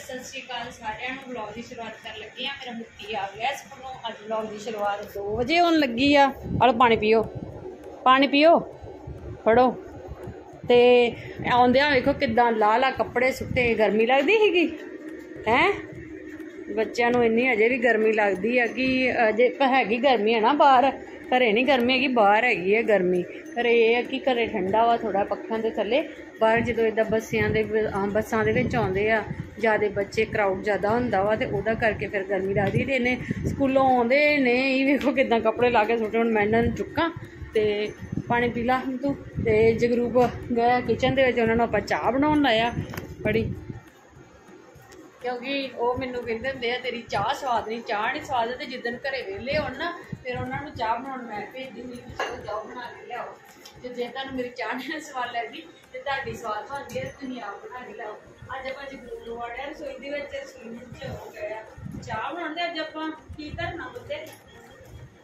ਸਤਿ ਸ਼੍ਰੀ ਅਕਾਲ ਸਾਰਿਆਂ ਨੂੰ। ਵਲੌਗ ਦੀ ਸ਼ੁਰੂਆਤ ਕਰਨ ਲੱਗੇ ਆ ਮੇਰਾ ਮੁੱਤੀ ਆ ਗਿਆ। ਇਸ ਨੂੰ ਅੱਜ ਵਲੌਗ ਦੀ ਸ਼ੁਰੂਆਤ 2 ਵਜੇ ਹੋਣ ਲੱਗੀ ਆ। ਹਲੋ ਪਾਣੀ ਪੀਓ। ਪਾਣੀ ਪੀਓ। ਫੜੋ। ਤੇ ਆਉਂਦਿਆਂ ਵੇਖੋ ਕਿਦਾਂ ਲਾਹ ਲਾ ਕੱਪੜੇ ਸੁੱਤੇ ਗਰਮੀ ਲੱਗਦੀ ਸੀਗੀ? ਹੈ? ਬੱਚਿਆਂ ਨੂੰ ਇੰਨੀ ਅਜੇ ਵੀ ਗਰਮੀ ਲੱਗਦੀ ਆ ਕਿ ਅਜੇ ਹੈਗੀ ਗਰਮੀ ਹੈ ਨਾ ਬਾਹਰ। ਘਰੇ ਨਹੀਂ ਗਰਮੀ ਹੈਗੀ, ਬਾਹਰ ਹੈਗੀ ਹੈ ਗਰਮੀ। ਘਰੇ ਇਹ ਆ ਕਿ ਘਰੇ ਠੰਡਾ ਵਾ ਥੋੜਾ ਪੱਖਾਂ ਦੇ ਥੱਲੇ। ਬਾਹਰ ਜਦੋਂ ਇਦਾਂ ਬੱਸਿਆਂ ਦੇ ਬੱਸਾਂ ਦੇ ਵਿੱਚ ਆਉਂਦੇ ਆ, ਜਿਆਦੇ ਬੱਚੇ ਕਰਾਊਡ ਜ਼ਿਆਦਾ ਹੁੰਦਾ ਵਾ ਤੇ ਉਹਦਾ ਕਰਕੇ ਫਿਰ ਗਰਮੀ ਲੱਗਦੀ ਤੇ ਇਹਨੇ ਸਕੂਲੋਂ ਆਉਂਦੇ ਨੇ, ਇਹ ਵੇਖੋ ਕਿਦਾਂ ਕੱਪੜੇ ਲਾ ਕੇ ਸੁੱਟੇ, ਹੁਣ ਮੈਂ ਇਹਨਾਂ ਨੂੰ ਚੁੱਕਾਂ ਤੇ ਪਾਣੀ ਪੀ ਲਾ ਤੂੰ ਤੇ ਜਗਰੂਪ ਗਿਆ ਕਿਚਨ ਦੇ ਵਿੱਚ, ਉਹਨਾਂ ਨੂੰ ਆਪਾਂ ਚਾਹ ਬਣਾਉਣ ਲਾਇਆ। ਬੜੀ। ਕਿਉਂਕਿ ਉਹ ਮੈਨੂੰ ਕਹਿੰਦੇ ਹੁੰਦੇ ਆ, ਤੇਰੀ ਚਾਹ ਸਵਾਦ ਨਹੀਂ, ਚਾਹ ਨਹੀਂ ਸਵਾਦ ਤੇ ਜਿੱਦਣ ਘਰੇ ਵਿਹਲੇ ਹੋਣ ਨਾ, ਫਿਰ ਉਹਨਾਂ ਨੂੰ ਚਾਹ ਬਣਾਉਣ ਮੈਂ ਭੇਜਦੀ ਹੁੰਦੀ ਕਿ ਚਲੋ ਚਾਹ ਬਣਾ ਕੇ ਲਿਆਓ। ਤੇ ਜੇ ਤੁਹਾਨੂੰ ਮੇਰੀ ਚਾਹ ਨਹੀਂ ਸਵਾਦ ਲੱਗਦੀ, ਤੇ ਤੁਹਾਡੀ ਸਵਾਦ ਬਣਦੀ ਹੈ ਤੁਸੀਂ ਆਪ ਬਣਾ ਕੇ ਲਿਆਓ। ਅੱਜ ਆਪਾਂ ਜਗਰੂਪ ਨੂੰ ਵਾੜਿਆ, ਰਸੋਈ ਦੇ ਵਿੱਚ, ਰਸੋਈ ਵਿੱਚ ਹੋ ਗਿਆ। ਚਾਹ ਬਣਾਉਂਦੇ ਅੱਜ ਆਪਾਂ, ਕੀ ਕਰਨਾ ਬੁੱਤੇ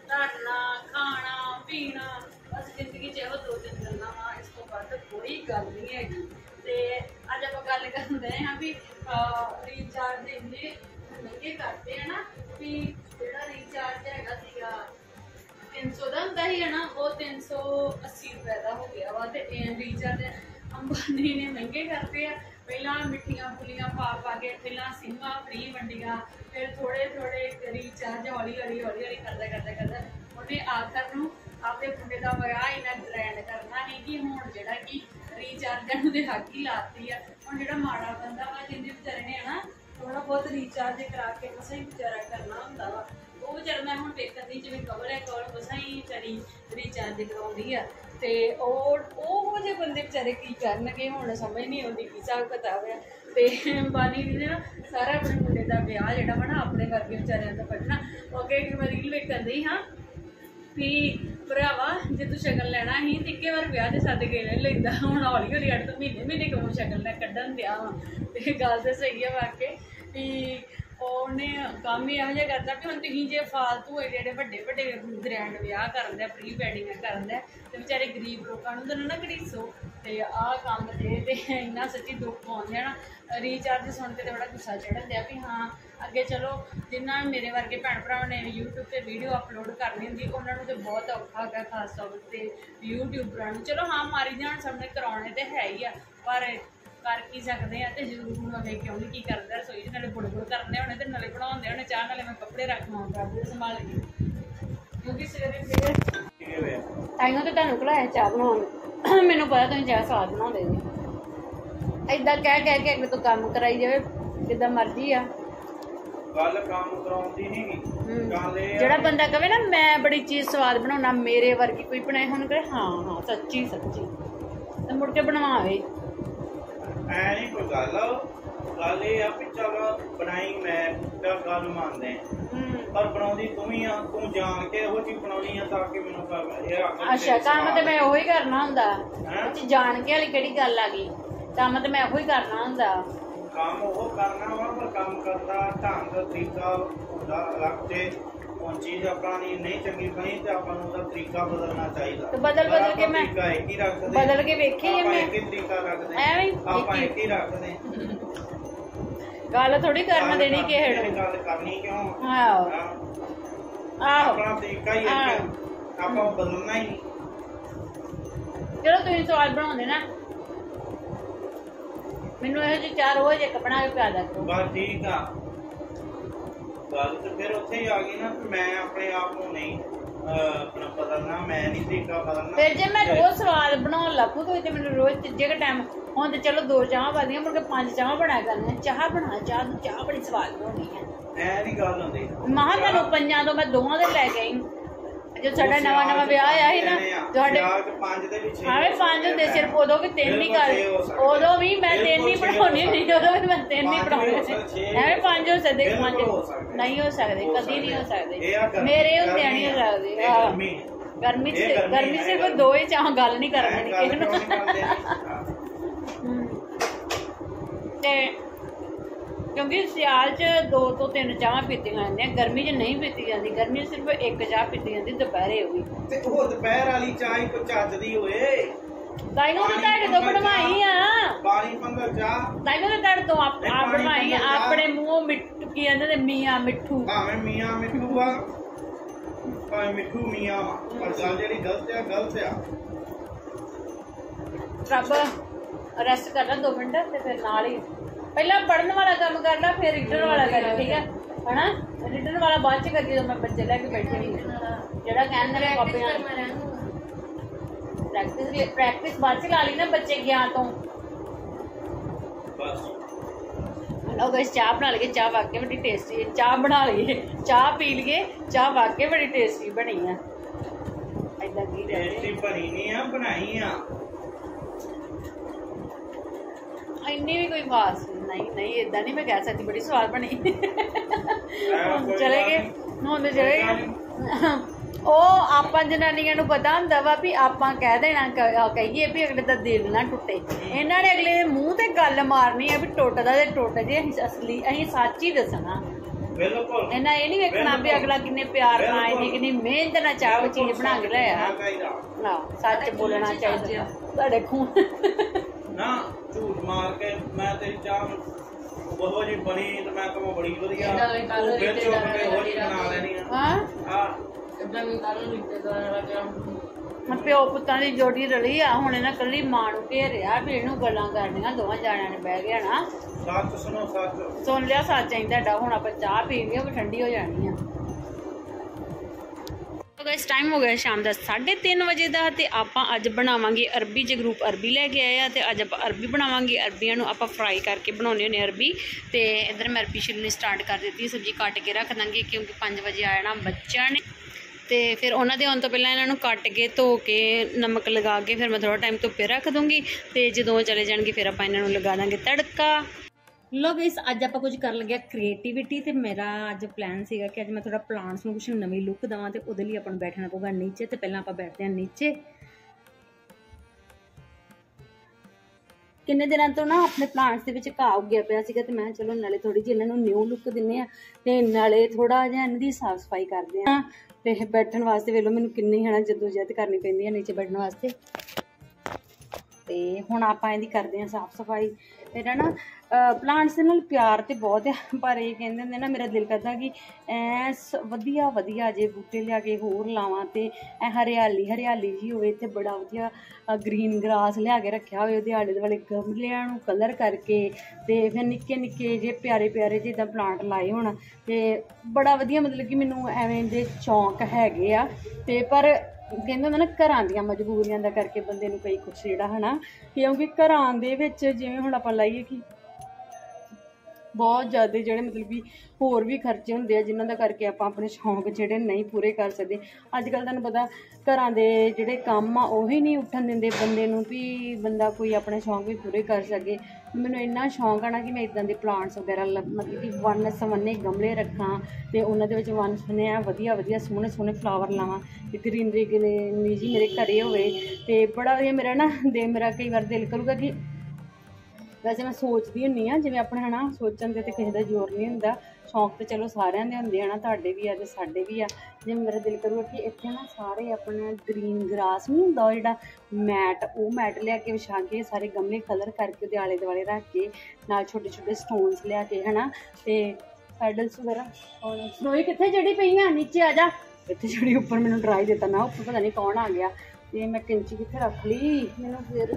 ਧਰਨਾ, ਖਾਣਾ, ਪੀਣਾ। ਬਸ ਜ਼ਿੰਦਗੀ 'ਚ ਇਹੋ ਦੋ ਤਿੰਨ ਗੱਲਾਂ ਵਾ, ਇਸ ਤੋਂ ਵੱਧ ਕੋਈ ਗੱਲ ਨਹੀਂ ਹੈਗੀ। ਤੇ ਅੱਜ ਆਪਾਂ ਗੱਲ ਕਰਦੇ ਹਾਂ ਵੀ ਰੀਚਾਰਜ ਦੇ ਇੰਨੇ ਮਹਿੰਗੇ ਕਰਦੇ ਆ ਨਾ ਵੀ ਜਿਹੜਾ ਰੀਚਾਰਜ ਹੈਗਾ ਸੀਗਾ 300 ਦਾ ਹੁੰਦਾ ਸੀ ਨਾ ਉਹ 380 ਰੁਪਏ ਦਾ ਹੋ ਗਿਆ ਵਾ ਤੇ ਇਹ ਰੀਚਾਰਜ ਅੰਬਾਨੀ ਨੇ ਮਹਿੰਗੇ ਕਰਦੇ ਆ। ਪਹਿਲਾਂ ਮਿੱਠੀਆਂ ਫੁੱਲੀਆਂ ਪਾ ਪਾ ਕੇ, ਪਹਿਲਾਂ ਸਿੰਮਾਂ ਫ੍ਰੀ ਵੰਡੀਆਂ, ਫਿਰ ਥੋੜੇ ਥੋੜੇ ਰੀਚਾਰਜ ਹੌਲੀ ਹੌਲੀ ਹੌਲੀ ਹੌਲੀ ਕਰਦਾ ਕਰਦਾ ਕਰਦਾ ਉਹਨੇ ਆਖਰ ਨੂੰ ਆਪਣੇ ਮੁੰਡੇ ਦਾ ਵਿਆਹ ਇਹਨਾਂ ਗ੍ਰੈਂਡ ਕਰਨਾ ਨਹੀਂ ਕਿ ਹੁਣ ਜਿਹੜਾ ਕਿ ਰੀਚਾਰਜਾਂ ਦੇ ਹੱਕ ਹੀ ਲਾਤੀ ਆ। ਹੁਣ ਜਿਹੜਾ ਮਾੜਾ ਬੰਦਾ ਵਾ ਜਿੰਦੇ ਵਿਚਾਰੇ ਨੇ ਹਨਾ ਥੋੜਾ ਬਹੁਤ ਰੀਚਾਰਜ ਕਰਾ ਕੇ ਮਸਾਂ ਵਿਚਾਰਾ ਕਰਨਾ ਹੁੰਦਾ ਵਾ। ਉਹ ਵਿਚਾਰ ਮੈਂ ਹੁਣ ਵੇਖਣ ਜਿਵੇਂ ਕਵਰ ਹੈ ਕਵਰ ਮਸਾਂ ਹੀ ਵਿਚਾਰੀ ਰੀਚਾਰਜ ਕਰਾਉਂਦੀ ਆ। ਤੇ ਉਹ ਉਹ ਜਿਹੇ ਬੰਦੇ ਵਿਚਾਰੇ ਕੀ ਕਰਨਗੇ, ਹੁਣ ਸਮਝ ਨਹੀਂ ਆਉਂਦੀ ਕੀ ਹਿਸਾਬ ਕਿਤਾਬ ਆ। ਤੇ ਬਾਨੀ ਨੇ ਨਾ ਸਾਰਾ ਆਪਣੇ ਮੁੰਡੇ ਦਾ ਵਿਆਹ ਜਿਹੜਾ ਵਾ ਨਾ ਆਪਣੇ ਕਰਕੇ ਵਿਚਾਰਿਆਂ ਦਾ ਕੱਢਣਾ। ਉਹ ਅੱਗੇ ਇੱਕ ਵਾਰ ਰੀਲ ਵੇਖਣ ਦੀ ਹਾਂ। ਵੀ ਭਰਾਵਾ, ਜੇ ਤੂੰ ਸ਼ਗਨ ਲੈਣਾ ਸੀ, ਤੇ ਇੱਕੇ ਵਾਰ ਵਿਆਹ ਦੇ ਸੱਦ ਕੇ ਲੈ ਲੈਂਦਾ। ਹੁਣ ਹੌਲੀ ਹੌਲੀ ਅੱਡ ਤੋਂ ਮਹੀਨੇ ਮਹੀਨੇ ਕਿਉਂ ਸ਼ਗਨ ਲੈ ਕੱਢਣ ਦਿਆ ਵਾ। ਤੇ ਗੱਲ ਤੇ ਸਹੀ ਆ ਵਾਕੇ ਵੀ ਕੰਮ ਹੀ ਇਹੋ ਜਿਹਾ ਕਰਦਾ ਵੀ ਹੁਣ ਤੁਸੀਂ ਜੇ ਫਾਲਤੂ ਹੈ ਜਿਹੜੇ ਵੱਡੇ ਵੱਡੇ ਗ੍ਰੈਂਡ ਵਿਆਹ ਕਰਨ ਦੇ ਪ੍ਰੀ ਵੈਡਿੰਗ ਕਰਨ ਦੇ ਤੇ ਵਿਚਾਰੇ ਗਰੀਬ ਲੋਕਾਂ ਨੂੰ ਤਾਂ ਨਾ ਘੜੀਸੋ। ਤੇ ਆਹ ਕੰਮ ਦੇ ਤੇ ਇੰਨਾ ਸੱਚੀ ਦੁੱਖ ਆਉਂਦੇ ਨਾ ਰੀਚਾਰਜ ਸੁਣ ਕੇ ਤੇ ਬੜਾ ਗੁੱਸਾ ਚੜਨ ਦਿਆ ਵੀ ਹਾਂ, ਅੱਗੇ ਚਲੋ ਜਿਨ੍ਹਾਂ ਮੇਰੇ ਵਰਗੇ ਭੈਣ ਭਰਾਵਾਂ ਨੇ YouTube ਤੇ ਵੀਡੀਓ ਅਪਲੋਡ ਕਰਨੀ ਹੁੰਦੀ, ਉਹਨਾਂ ਨੂੰ ਤੇ ਬਹੁਤ ਔਖਾ ਹੈਗਾ ਖਾਸ ਤੌਰ ਤੇ ਯੂਟਿਊਬਰਾਂ ਨੂੰ ਚਲੋ ਹਾਂ, ਮਾਰੀ ਜਾਣ ਸਭ ਨੇ, ਕਰਾਉਣੇ ਤੇ ਹੈ ਹੀ ਆ, ਪਰ ਕਰ ਕੀ ਸਕਦੇ ਆ ਤੇ ਜ਼ਰੂਰ ਨੂੰ ਅਗੇ ਕਿਉਂ ਨਹੀਂ ਕੀ ਕਰਦਾ ਰਸੋਈ 'ਚ ਨਾਲੇ ਬੁੜਬੁੜ ਕਰਦੇ ਹੋਣੇ ਤੇ ਨਾਲੇ ਬਣਾਉਂਦੇ ਹੋਣੇ ਚਾਹ ਨਾਲੇ ਮੈਂ ਕੱਪੜੇ ਰੱਖਵਾਂ ਕਰਦੇ ਸੰਭਾਲ ਕੇ। ਕਿਉਂਕਿ ਸਵੇਰੇ ਫੇਰ ਤਾਈਆਂ ਤੇ ਤੁਹਾਨੂੰ ਘਲਾਇਆ ਚਾਹ ਬਣਾਉਣ। ਮੈਨੂੰ ਪਤਾ ਤੁਸੀਂ ਚਾਹ ਸਵਾਦ ਬਣਾਉਂਦੇ ਜੀ ਏਦਾਂ ਕਹਿ ਕਹਿ ਕੇ ਅੱਗੇ ਤੋਂ ਕੰਮ ਕਰਾਈ ਜਾਵੇ ਜਿੱਦਾਂ ਮਰਜ਼ੀ ਆ। ਗੱਲ ਕੰਮ ਕਰਾਉਂਦੀ ਨਹੀਂ ਹਮ। ਗੱਲ ਇਹ ਜਿਹੜਾ ਬੰਦਾ ਕਵੇ ਨਾ ਮੈਂ ਬੜੀ ਚੀਜ਼ ਸਵਾਦ ਬਣਾਉਣਾ ਮੇਰੇ ਵਰਗੀ ਕੋਈ ਬਣਾਏ ਹੁਣ ਕਹੇ ਹਾਂ ਹਾਂ ਸੱਚੀ ਸੱਚੀ। ਤੇ ਮੁੜ ਕੇ ਬਣਵਾਵੇ। ਐ ਨਹੀਂ ਕੋਈ ਗੱਲ ਗੱਲ ਇਹ ਆ ਵੀ ਚੱਲ ਬਣਾਈ ਮੈਂ ਤਾਂ ਗੱਲ ਮੰਨਦੇ ਪਰ ਬਣਾਉਂਦੀ ਤੂੰ ਹੀ ਆ ਤੂੰ ਜਾਣ ਕੇ ਇਹੋ ਜਿਹੀ ਬਣਾਉਣੀ ਆ ਤਾਂ ਕਿ ਮੈਨੂੰ ਕਰ ਇਹ ਆਖਰ ਅੱਛਾ ਕੰਮ ਤੇ ਮੈਂ ਉਹੀ ਕਰਨਾ ਹੁੰਦਾ? ਉਹ 'ਚ ਜਾਣ ਕੇ ਵਾਲੀ ਕਿਹੜੀ ਗੱਲ ਆ ਗਈ? ਕੰਮ ਤੇ ਮੈਂ ਉਹੀ ਕਰਨਾ ਹੁੰਦਾ। ਕੰਮ ਉਹ ਕਰਨਾ ਵਾ ਪਰ ਕੰਮ ਕਰਦਾ ਢੰਗ ਤਰੀਕਾ ਹੁੰਦਾ ਅਲੱਗ ਤੇ ਉਹ ਚੀਜ਼ ਆਪਾਂ ਦੀ ਨਹੀਂ ਚੰਗੀ ਬਣੀ ਤੇ ਆਪਾਂ ਨੂੰ ਉਹਦਾ ਤਰੀਕਾ ਬਦਲਣਾ ਚਾਹੀਦਾ। ਤੇ ਬਦਲ- ਪਰ ਬਦਲ ਕੇ ਆਪਾਂ ਮੈਂ- ਤਰੀਕਾ ਇੱਕ ਹੀ ਰੱਖਦੇ ਬਦਲ ਕੇ ਵੇਖੀ ਜੇ ਆਪਾਂ ਮੈਂ ਇੱਕ ਹੀ ਤਰੀਕਾ ਰੱਖਦੇ ਐਵੇਂ ਹੀ, ਆਪਾਂ ਇੱਕ ਹੀ। ਇੱਕ ਹੀ ਰੱਖਦੇ ਗੱਲ ਥੋੜੀ ਕਰਨ ਦੇਣੀ ਕਰਨੀ ਕਿਸੇ ਤੇ ਨੂੰ ਗੱਲ ਕਰਨੀ ਕਿਉਂ? ਆਹੋ। ਹਾਂ। ਆਹੋ। ਆਪਣਾ ਤਰੀਕਾ ਹੀ ਹਾਂ। ਹੈ ਆਪਾਂ ਉਹ ਬਦਲਣਾ ਹੀ। ਨਹੀਂ ਚਲੋ ਤੁਸੀਂ ਸਵਾਦ ਬਣਾਉਂਦੇ ਨਾ ਮੈਨੂੰ ਇਹੋ ਜਿਹੀ ਚਾਰ ਰੋਜ਼ ਇੱਕ ਬਣਾ ਕੇ ਪਿਆ ਦਿਆ ਕਰੋ ਬਸ ਠੀਕ ਆ। ਗੱਲ ਤੇ ਫਿਰ ਉੱਥੇ ਹੀ ਆ ਗਈ ਨਾ ਕਿ ਮੈਂ ਆਪਣੇ ਆਪ ਨੂੰ ਨਹੀਂ ਆਪਣਾ ਬਦਲਣਾ ਮੈਂ ਨਹੀਂ ਤਰੀਕਾ ਬਦਲਣਾ। ਫਿਰ ਜੇ ਮੈਂ ਰੋਜ਼ ਸਵਾਦ ਬਣਾਉਣ ਲੱਗੂ ਤਾਂ ਤੇ ਮੈਨੂੰ ਰੋਜ਼ ਤੀਜੇ ਕ ਟਾਈਮ ਹੁਣ ਤੇ ਚਲੋ ਦੋ ਚਾਹਾਂ ਬਣਦੀਆਂ ਮੁੜ ਕੇ ਪੰਜ ਚਾਹਾਂ ਬਣਾਇਆ ਕਰਨੀਆਂ ਚਾਹ ਬਣਾ ਚਾਹ ਨੂੰ ਚਾਹ ਬੜੀ ਸਵਾਦ ਬਣਾਉਣੀ ਹੈ। ਐ ਨਹੀਂ ਗੱਲ ਹੁੰਦੀ। ਮਹਾਂ ਤੁਹਾਨੂੰ ਪੰਜਾਂ ਤੋਂ ਮੈਂ ਦੋਵਾਂ ਦੇ ਲੈ ਗਈ ਜੋ ਸਾਡਾ ਨਵਾਂ ਨਵਾਂ ਵਿਆਹ ਆਇਆ ਸੀ ਨਾ ਤੁਹਾਡੇ ਪੰਜ ਦੇ ਵਿੱਚ ਆਵੇਂ ਪੰਜ ਹੁੰਦੇ ਸਿਰਫ ਉਦੋਂ ਵੀ ਤਿੰਨ ਹੀ ਕਰ ਉਦੋਂ ਵੀ ਮੈਂ ਤਿੰਨ ਹੀ ਬਣਾਉਣੀ ਹੁੰਦੀ ਉਦੋਂ ਵੀ ਮੈਂ ਤਿੰਨ ਹੀ ਬਣਾਉਣੇ ਸੀ। ਐਵੇਂ ਪੰਜ ਹੋ ਸਕਦੇ ਪੰਜ ਨਹੀਂ ਹੋ ਸਕਦੇ ਕਦੀ ਨਹੀਂ ਹੋ ਸਕਦੇ। ਮੇਰੇ ਹੁੰਦੇ ਨਹੀਂ ਹੋ ਸਕਦੇ ਹਾਂ। ਗਰਮੀ। ਚ ਗਰਮੀ ਸਿਰਫ ਦੋ ਹੀ ਚਾਹ ਗੱਲ ਨਹੀਂ ਕਰਨ ਕਿਸੇ ਨੂੰ। ਤੇ ਕਿਉਂਕਿ ਸਿਆਲ 'ਚ ਦੋ ਤੋਂ ਤਿੰਨ ਚਾਹਾਂ ਪੀਤੀਆਂ ਜਾਂਦੀਆਂ ਗਰਮੀ 'ਚ ਨਹੀਂ ਪੀਤੀ ਜਾਂਦੀ ਗਰਮੀ 'ਚ ਸਿਰਫ ਇੱਕ ਚਾਹ ਪੀਤੀ ਜਾਂਦੀ ਦੁਪਹਿਰੇ ਉਹ ਵੀ। ਤੇ ਉਹ ਦੁਪਹਿਰ ਵਾਲੀ ਚਾਹ ਹੀ ਕੋਈ ਚੱਜਦੀ ਹੋਏ। ਤਾਈਨੂੰ ਤਾਂ ਤੁਹਾਡੇ ਤੋਂ ਬਣਵਾਈ ਆ। ਪਾਣੀ ਪੰਗਲ ਚਾਹ। ਤਾਈਨੂੰ ਤਾਂ ਤੁਹਾਡੇ ਤੋਂ ਆਪ ਬਣਵਾਈ ਆ। ਆਪਣੇ ਮੂੰਹੋਂ ਮਿੱਠੂ ਕੀ ਕਹਿੰਦੇ ਨੇ ਮੀਆਂ ਮਿੱਠੂ। ਭਾਵੇਂ ਮੀਆਂ ਮਿੱਠੂ ਆ ਭਾਵੇਂ ਮਿੱਠੂ ਮੀਆਂ ਵਾ ਪਰ ਗੱਲ ਜਿਹੜੀ ਗਲਤ ਆ ਗਲਤ ਆ। ਰੱਬ ਅਰੈਸਟ ਕਰ ਲੈ 2 ਮਿੰਟ ਤੇ ਫਿਰ ਨਾਲ ਹੀ ਪਹਿਲਾਂ ਪੜਨ ਵਾਲਾ ਕੰਮ ਕਰ ਲੈ ਫਿਰ ਰੀਡਰ ਵਾਲਾ ਕਰ ਠੀਕ ਹੈ? ਹਨਾ? ਰੀਡਰ ਵਾਲਾ ਬਾਅਦ ਚ ਕਰ ਜਦੋਂ ਮੈਂ ਬੱਚੇ ਲੈ ਕੇ ਬੈਠੇ ਨਹੀਂ ਜਿਹੜਾ ਕਹਿੰਦੇ ਨੇ ਕਾਪੀਆਂ ਪ੍ਰੈਕਟਿਸ ਪ੍ਰੈਕਟਿਸ ਬਾਅਦ ਚ ਲਾ ਲਈ ਨਾ ਬੱਚੇ ਗਿਆ ਤੋਂ। ਬਸ। ਲਓ ਗਾਇਸ ਚਾਹ ਬਣਾ ਲਈਏ ਚਾਹ ਵਾਕਈ ਬੜੀ ਟੇਸਟੀ ਹੈ। ਚਾਹ ਬਣਾ ਲਈਏ ਚਾਹ ਪੀ ਲਈਏ ਚਾਹ ਵਾਕਈ ਬੜੀ ਟੇਸਟੀ ਬਣੀ ਆ। ਐਦਾਂ ਕੀ ਟੇਸਟੀ ਬਣੀ ਨਹੀਂ ਆ ਬਣਾਈ ਆ। ਇੰਨੀ ਵੀ ਕੋਈ ਖਾਸ ਨਹੀਂ ਨਹੀਂ ਇਦਾਂ ਨਹੀਂ ਮੈਂ ਕਹਿ ਸਕਦੀ ਬੜੀ ਸਵਾਦ ਬਣੀ। ਚਲੇ ਗਏ। ਹੁਣ ਚਲੇ ਗਏ। ਉਹ ਆਪਾਂ ਜਨਾਨੀਆਂ ਨੂੰ ਪਤਾ ਹੁੰਦਾ ਵਾ ਵੀ ਆਪਾਂ ਕਹਿ ਦੇਣਾ ਕਹੀਏ ਵੀ ਅਗਲੇ ਦਾ ਦਿਲ ਨਾ ਟੁੱਟੇ। ਇਹਨਾਂ ਨੇ ਅਗਲੇ ਦੇ ਮੂੰਹ ਤੇ ਗੱਲ ਮਾਰਨੀ ਆ ਵੀ ਟੁੱਟਦਾ ਤੇ ਟੁੱਟ ਜੇ। ਅਸੀਂ ਅਸਲੀ ਅਸੀਂ ਸੱਚ ਹੀ ਦੱਸਣਾ। ਬਿਲਕੁਲ। ਇਹਨਾਂ ਇਹ ਨਹੀਂ ਵੇਖਣਾ ਵੀ ਅਗਲਾ ਕਿੰਨੇ ਪਿਆਰ ਨਾਲ ਇਹਨੇ ਕਿੰਨੀ ਮਿਹਨਤ ਨਾਲ ਚਾਹ ਉਹ ਚੀਜ਼ ਬਣਾ ਕੇ ਚਾਹੀਦਾ। ਨਾ ਸੱਚ ਬੋਲਣਾ ਚਾਹੀਦਾ। ਤੁਹਾਡੇ ਖੂਨ। ਨਾ ਝੂਠ ਮਾਰ ਕੇ ਮੈਂ ਤੇਰੀ ਚਾਹ ਬਹੁਤ ਜੀ ਬਣੀ ਤੇ ਮੈਂ ਕਹਾਂ ਬੜੀ ਵਧੀਆ। ਤੂੰ ਵਿੱਚ ਉਹ ਬਣਾ ਲੈਣੀ ਆ। ਹਾਂ? ਹਾਂ। ਇਦਾਂ ਵੀ ਕਰ ਲੋ ਰਿਸ਼ਤੇਦਾਰ ਆ ਗਿਆ ਹੁਣ ਪਿਓ ਪੁੱਤਾਂ ਦੀ ਜੋੜੀ ਰਲੀ ਆ ਹੁਣ ਇਹਨਾਂ ਕੱਲੀ ਮਾਂ ਨੂੰ ਘੇਰਿਆ ਵੀ ਇਹਨੂੰ ਗੱਲਾਂ ਕਰਨੀਆਂ ਦੋਵਾਂ ਜਾਣਿਆਂ ਨੇ ਬਹਿ ਗਿਆ ਨਾ। ਸੱਚ ਸੁਣੋ ਸੱਚ। ਸੁਣ ਲਿਆ ਸੱਚ ਆਈ ਤੁਹਾਡਾ ਹੁਣ ਆਪਾਂ ਚਾਹ ਪੀਣੀ ਉਹ ਠੰਡੀ ਹੋ ਜਾਣੀ ਆ। ਗਾਇਸ ਟਾਈਮ ਹੋ ਗਿਆ ਸ਼ਾਮ ਦਾ 3:30 ਵਜੇ ਦਾ ਤੇ ਆਪਾਂ ਅੱਜ ਬਣਾਵਾਂਗੇ ਅਰਬੀ ਜੇ ਗਰੁੱਪ ਅਰਬੀ ਲੈ ਕੇ ਆਏ ਆ ਤੇ ਅੱਜ ਆਪਾਂ ਅਰਬੀ ਬਣਾਵਾਂਗੇ। ਅਰਬੀਆਂ ਨੂੰ ਆਪਾਂ ਫਰਾਈ ਕਰਕੇ ਬਣਾਉਣੇ ਹੁੰਦੇ ਅਰਬੀ। ਤੇ ਇਧਰ ਮੈਂ ਅਰਬੀ ਛਿੱਲਣੀ ਸਟਾਰਟ ਕਰ ਦਿੱਤੀ ਸਬਜ਼ੀ ਕੱਟ ਕੇ ਰੱਖ ਦਾਂਗੇ ਕਿਉਂਕਿ 5 ਵਜੇ ਆ ਜਾਣਾ ਬੱਚਿਆਂ ਨੇ। ਤੇ ਫਿਰ ਉਹਨਾਂ ਦੇ ਆਉਣ ਤੋਂ ਪਹਿਲਾਂ ਇਹਨਾਂ ਨੂੰ ਕੱਟ ਕੇ, ਧੋ ਕੇ, ਨਮਕ ਲਗਾ ਕੇ ਫਿਰ ਮੈਂ ਥੋੜਾ ਟਾਈਮ ਧੁੱਪੇ ਰੱਖ ਦੂੰਗੀ ਤੇ ਜਦੋਂ ਚਲੇ ਜਾਣਗੇ ਫਿਰ ਆਪਾਂ ਇਹਨਾਂ ਨੂੰ ਲਗਾ ਦਾਂਗੇ ਤੜਕਾ। ਲੋ ਗਾਇਸ ਅੱਜ ਆਪਾਂ ਕੁਝ ਕਰਨ ਲੱਗਿਆ ਕ੍ਰੀਏਟੀਵਿਟੀ ਤੇ ਮੇਰਾ ਅੱਜ ਪਲਾਨ ਸੀਗਾ ਕਿ ਅੱਜ ਮੈਂ ਥੋੜਾ ਪਲਾਂਟਸ ਨੂੰ ਕੁਝ ਨਵੀਂ ਲੁੱਕ ਦਵਾਂ ਤੇ ਉਹਦੇ ਲਈ ਆਪਾਂ ਨੂੰ ਬੈਠਣਾ ਪਊਗਾ ਨੀਚੇ ਤੇ ਪਹਿਲਾਂ ਆਪਾਂ ਬੈਠਦੇ ਹਾਂ ਨੀਚੇ। ਕਿੰਨੇ ਦਿਨਾਂ ਤੋਂ ਨਾ ਆਪਣੇ ਪਲਾਂਟਸ ਦੇ ਵਿੱਚ ਘਾਹ ਉੱਗਿਆ ਪਿਆ ਸੀਗਾ ਤੇ ਮੈਂ ਚਲੋ ਨਾਲੇ ਥੋੜੀ ਜਿਹੀ ਇਹਨਾਂ ਨੂੰ ਨਿਊ ਲੁੱਕ ਦਿੰਨੇ ਆ ਤੇ ਨਾਲੇ ਥੋੜਾ ਜਿਹਾ ਇਹਨਾਂ ਦੀ ਸਾਫ਼ ਸਫ਼ਾਈ ਕਰਦੇ ਆ ਤੇ ਬੈਠਣ ਵਾਸਤੇ ਵੇਲੋ ਮੈਨੂੰ ਕਿੰਨੀ ਹਨਾ ਜਦੋਜਹਿਦ ਕਰਨੀ ਪੈਂਦੀ ਹੈ ਨੀਚੇ ਬੈਠਣ ਵਾਸਤੇ। ਤੇ ਹੁਣ ਆਪਾਂ ਇਹਦੀ ਕਰਦੇ ਹਾਂ ਸਾਫ਼ ਸਫ਼ਾਈ। ਮੇਰਾ ਨਾ ਪਲਾਂਟਸ ਦੇ ਨਾਲ ਪਿਆਰ ਤੇ ਬਹੁਤ ਆ, ਪਰ ਇਹ ਕਹਿੰਦੇ ਹੁੰਦੇ ਨਾ, ਮੇਰਾ ਦਿਲ ਕਰਦਾ ਕਿ ਐ ਸ- ਵਧੀਆ ਵਧੀਆ ਜੇ ਬੂਟੇ ਲਿਆ ਕੇ ਹੋਰ ਲਾਵਾਂ ਤੇ ਐ ਹਰਿਆਲੀ ਹਰਿਆਲੀ ਜੀ ਹੋਵੇ ਤੇ ਬੜਾ ਵਧੀਆ ਗ੍ਰੀਨ ਗ੍ਰਾਸ ਲਿਆ ਕੇ ਰੱਖਿਆ ਹੋਵੇ ਉਹਦੇ ਆਲੇ ਦੁਆਲੇ ਗਮਲਿਆਂ ਨੂੰ ਕਲਰ ਕਰਕੇ ਤੇ ਫਿਰ ਨਿੱਕੇ ਨਿੱਕੇ ਜੇ ਪਿਆਰੇ ਪਿਆਰੇ ਜਿੱਦਾਂ ਪਲਾਂਟ ਲਾਏ ਹੋਣ ਤੇ ਬੜਾ ਵਧੀਆ ਮਤਲਬ ਕਿ ਮੈਨੂੰ ਐਵੇਂ ਦੇ ਸ਼ੌਂਕ ਹੈਗੇ ਆ ਤੇ ਪਰ ਕਹਿੰਦੇ ਹੁੰਦੇ ਨਾ ਘਰਾਂ ਦੀਆਂ ਮਜਬੂਰੀਆਂ ਦਾ ਕਰਕੇ ਬੰਦੇ ਨੂੰ ਕਈ ਕੁਛ ਜਿਹੜਾ ਹਨਾ ਕਿਉਂਕਿ ਘਰਾਂ ਦੇ ਵਿੱਚ ਜਿਵੇਂ ਹੁਣ ਆਪਾਂ ਲਾਈਏ ਕਿ ਬਹੁਤ ਜ਼ਿਆਦਾ ਜਿਹੜੇ ਮਤਲਬ ਕਿ ਹੋਰ ਵੀ ਖਰਚੇ ਹੁੰਦੇ ਆ, ਜਿਨ੍ਹਾਂ ਦਾ ਕਰਕੇ ਆਪਾਂ ਆਪਣੇ ਸ਼ੌਂਕ ਜਿਹੜੇ ਨਹੀਂ ਪੂਰੇ ਕਰ ਸਕਦੇ। ਅੱਜ ਕੱਲ ਤੁਹਾਨੂੰ ਪਤਾ ਘਰਾਂ ਦੇ ਜਿਹੜੇ ਕੰਮ ਆ, ਉਹੀ ਨਹੀਂ ਉੱਠਣ ਦਿੰਦੇ ਬੰਦੇ ਨੂੰ ਵੀ ਬੰਦਾ ਕੋਈ ਆਪਣੇ ਸ਼ੌਂਕ ਵੀ ਪੂਰੇ ਕਰ ਸਕੇ। ਮੈਨੂੰ ਇੰਨਾ ਸ਼ੌਂਕ ਆ ਨਾ ਕਿ ਮੈਂ ਇਦਾਂ ਦੇ ਪਲਾਂਟਸ ਵਗੈਰਾ ਲ- ਮਤਲਬ ਕਿ ਵਨ ਸਵੰਨੇ ਗਮਲੇ ਰੱਖਾਂ ਤੇ ਉਹਨਾਂ ਦੇ ਵਿੱਚ ਵਨ ਸਵੰਨੇ ਆ ਵਧੀਆ ਵਧੀਆ ਸੋਹਣੇ ਸੋਹਣੇ ਫਲਾਵਰ ਲਾਵਾਂ ਤੇ ਗ੍ਰੀਨਰੀ ਗ੍ਰੀਨਰੀ ਜੀ ਮੇਰੇ ਘਰੇ ਹੋਵੇ ਤੇ ਬੜਾ ਵਧੀਆ ਮੇਰਾ ਨਾ ਦੇ ਮੇਰਾ ਕਈ ਵਾਰ ਦਿਲ ਕਰੂਗਾ ਕਿ ਵੈਸੇ ਮੈਂ ਸੋਚਦੀ ਹੁੰਨੀ ਆ, ਜਿਵੇਂ ਆਪਣੇ ਹਨਾ ਸੋਚਣ ਦੇ ਤੇ ਕਿਸੇ ਦਾ ਜ਼ੋਰ ਨਹੀਂ ਹੁੰਦਾ ਸ਼ੌਂਕ ਤੇ ਚਲੋ ਸਾਰਿਆਂ ਦੇ ਹੁੰਦੇ ਆ ਨਾ, ਤੁਹਾਡੇ ਵੀ ਆ ਤੇ ਸਾਡੇ ਵੀ ਆ। ਜੇ ਮੇਰਾ ਦਿਲ ਕਰੂਗਾ ਕਿ ਇੱਥੇ ਨਾ ਸਾਰੇ ਆਪਣਾ ਗ੍ਰੀਨ ਗ੍ਰਾਸ ਨਹੀਂ ਹੁੰਦਾ ਉਹ ਜਿਹੜਾ ਮੈਟ ਉਹ ਮੈਟ ਲਿਆ ਕੇ ਵਿਛਾ ਕੇ ਸਾਰੇ ਗਮਲੇ ਕਲਰ ਕਰਕੇ ਉਹਦੇ ਆਲੇ ਦੁਆਲੇ ਰੱਖ ਕੇ, ਨਾਲ ਛੋਟੇ ਛੋਟੇ ਸਟੋਨਸ ਲਿਆ ਕੇ, ਹਨਾ? ਤੇ ਪੈਡਲਸ ਵਗੈਰਾ ਔਰ ਸਨੋਈ ਕਿੱਥੇ ਜੜੀ ਪਈ ਆ? ਨੀਚੇ ਆ ਜਾ। ਇੱਥੇ ਜਿਹੜੀ ਉੱਪਰ ਮੈਨੂੰ ਡਰਾਈ ਦਿੱਤਾ ਨਾ, ਉੱਪਰ ਪਤਾ ਨਹੀਂ ਕੌਣ ਆ ਗਿਆ। ਤੇ ਮੈਂ ਕਿੰਚੀ ਕਿੱਥੇ ਰੱਖ ਲਈ? ਮੈਨੂੰ ਫਿਰ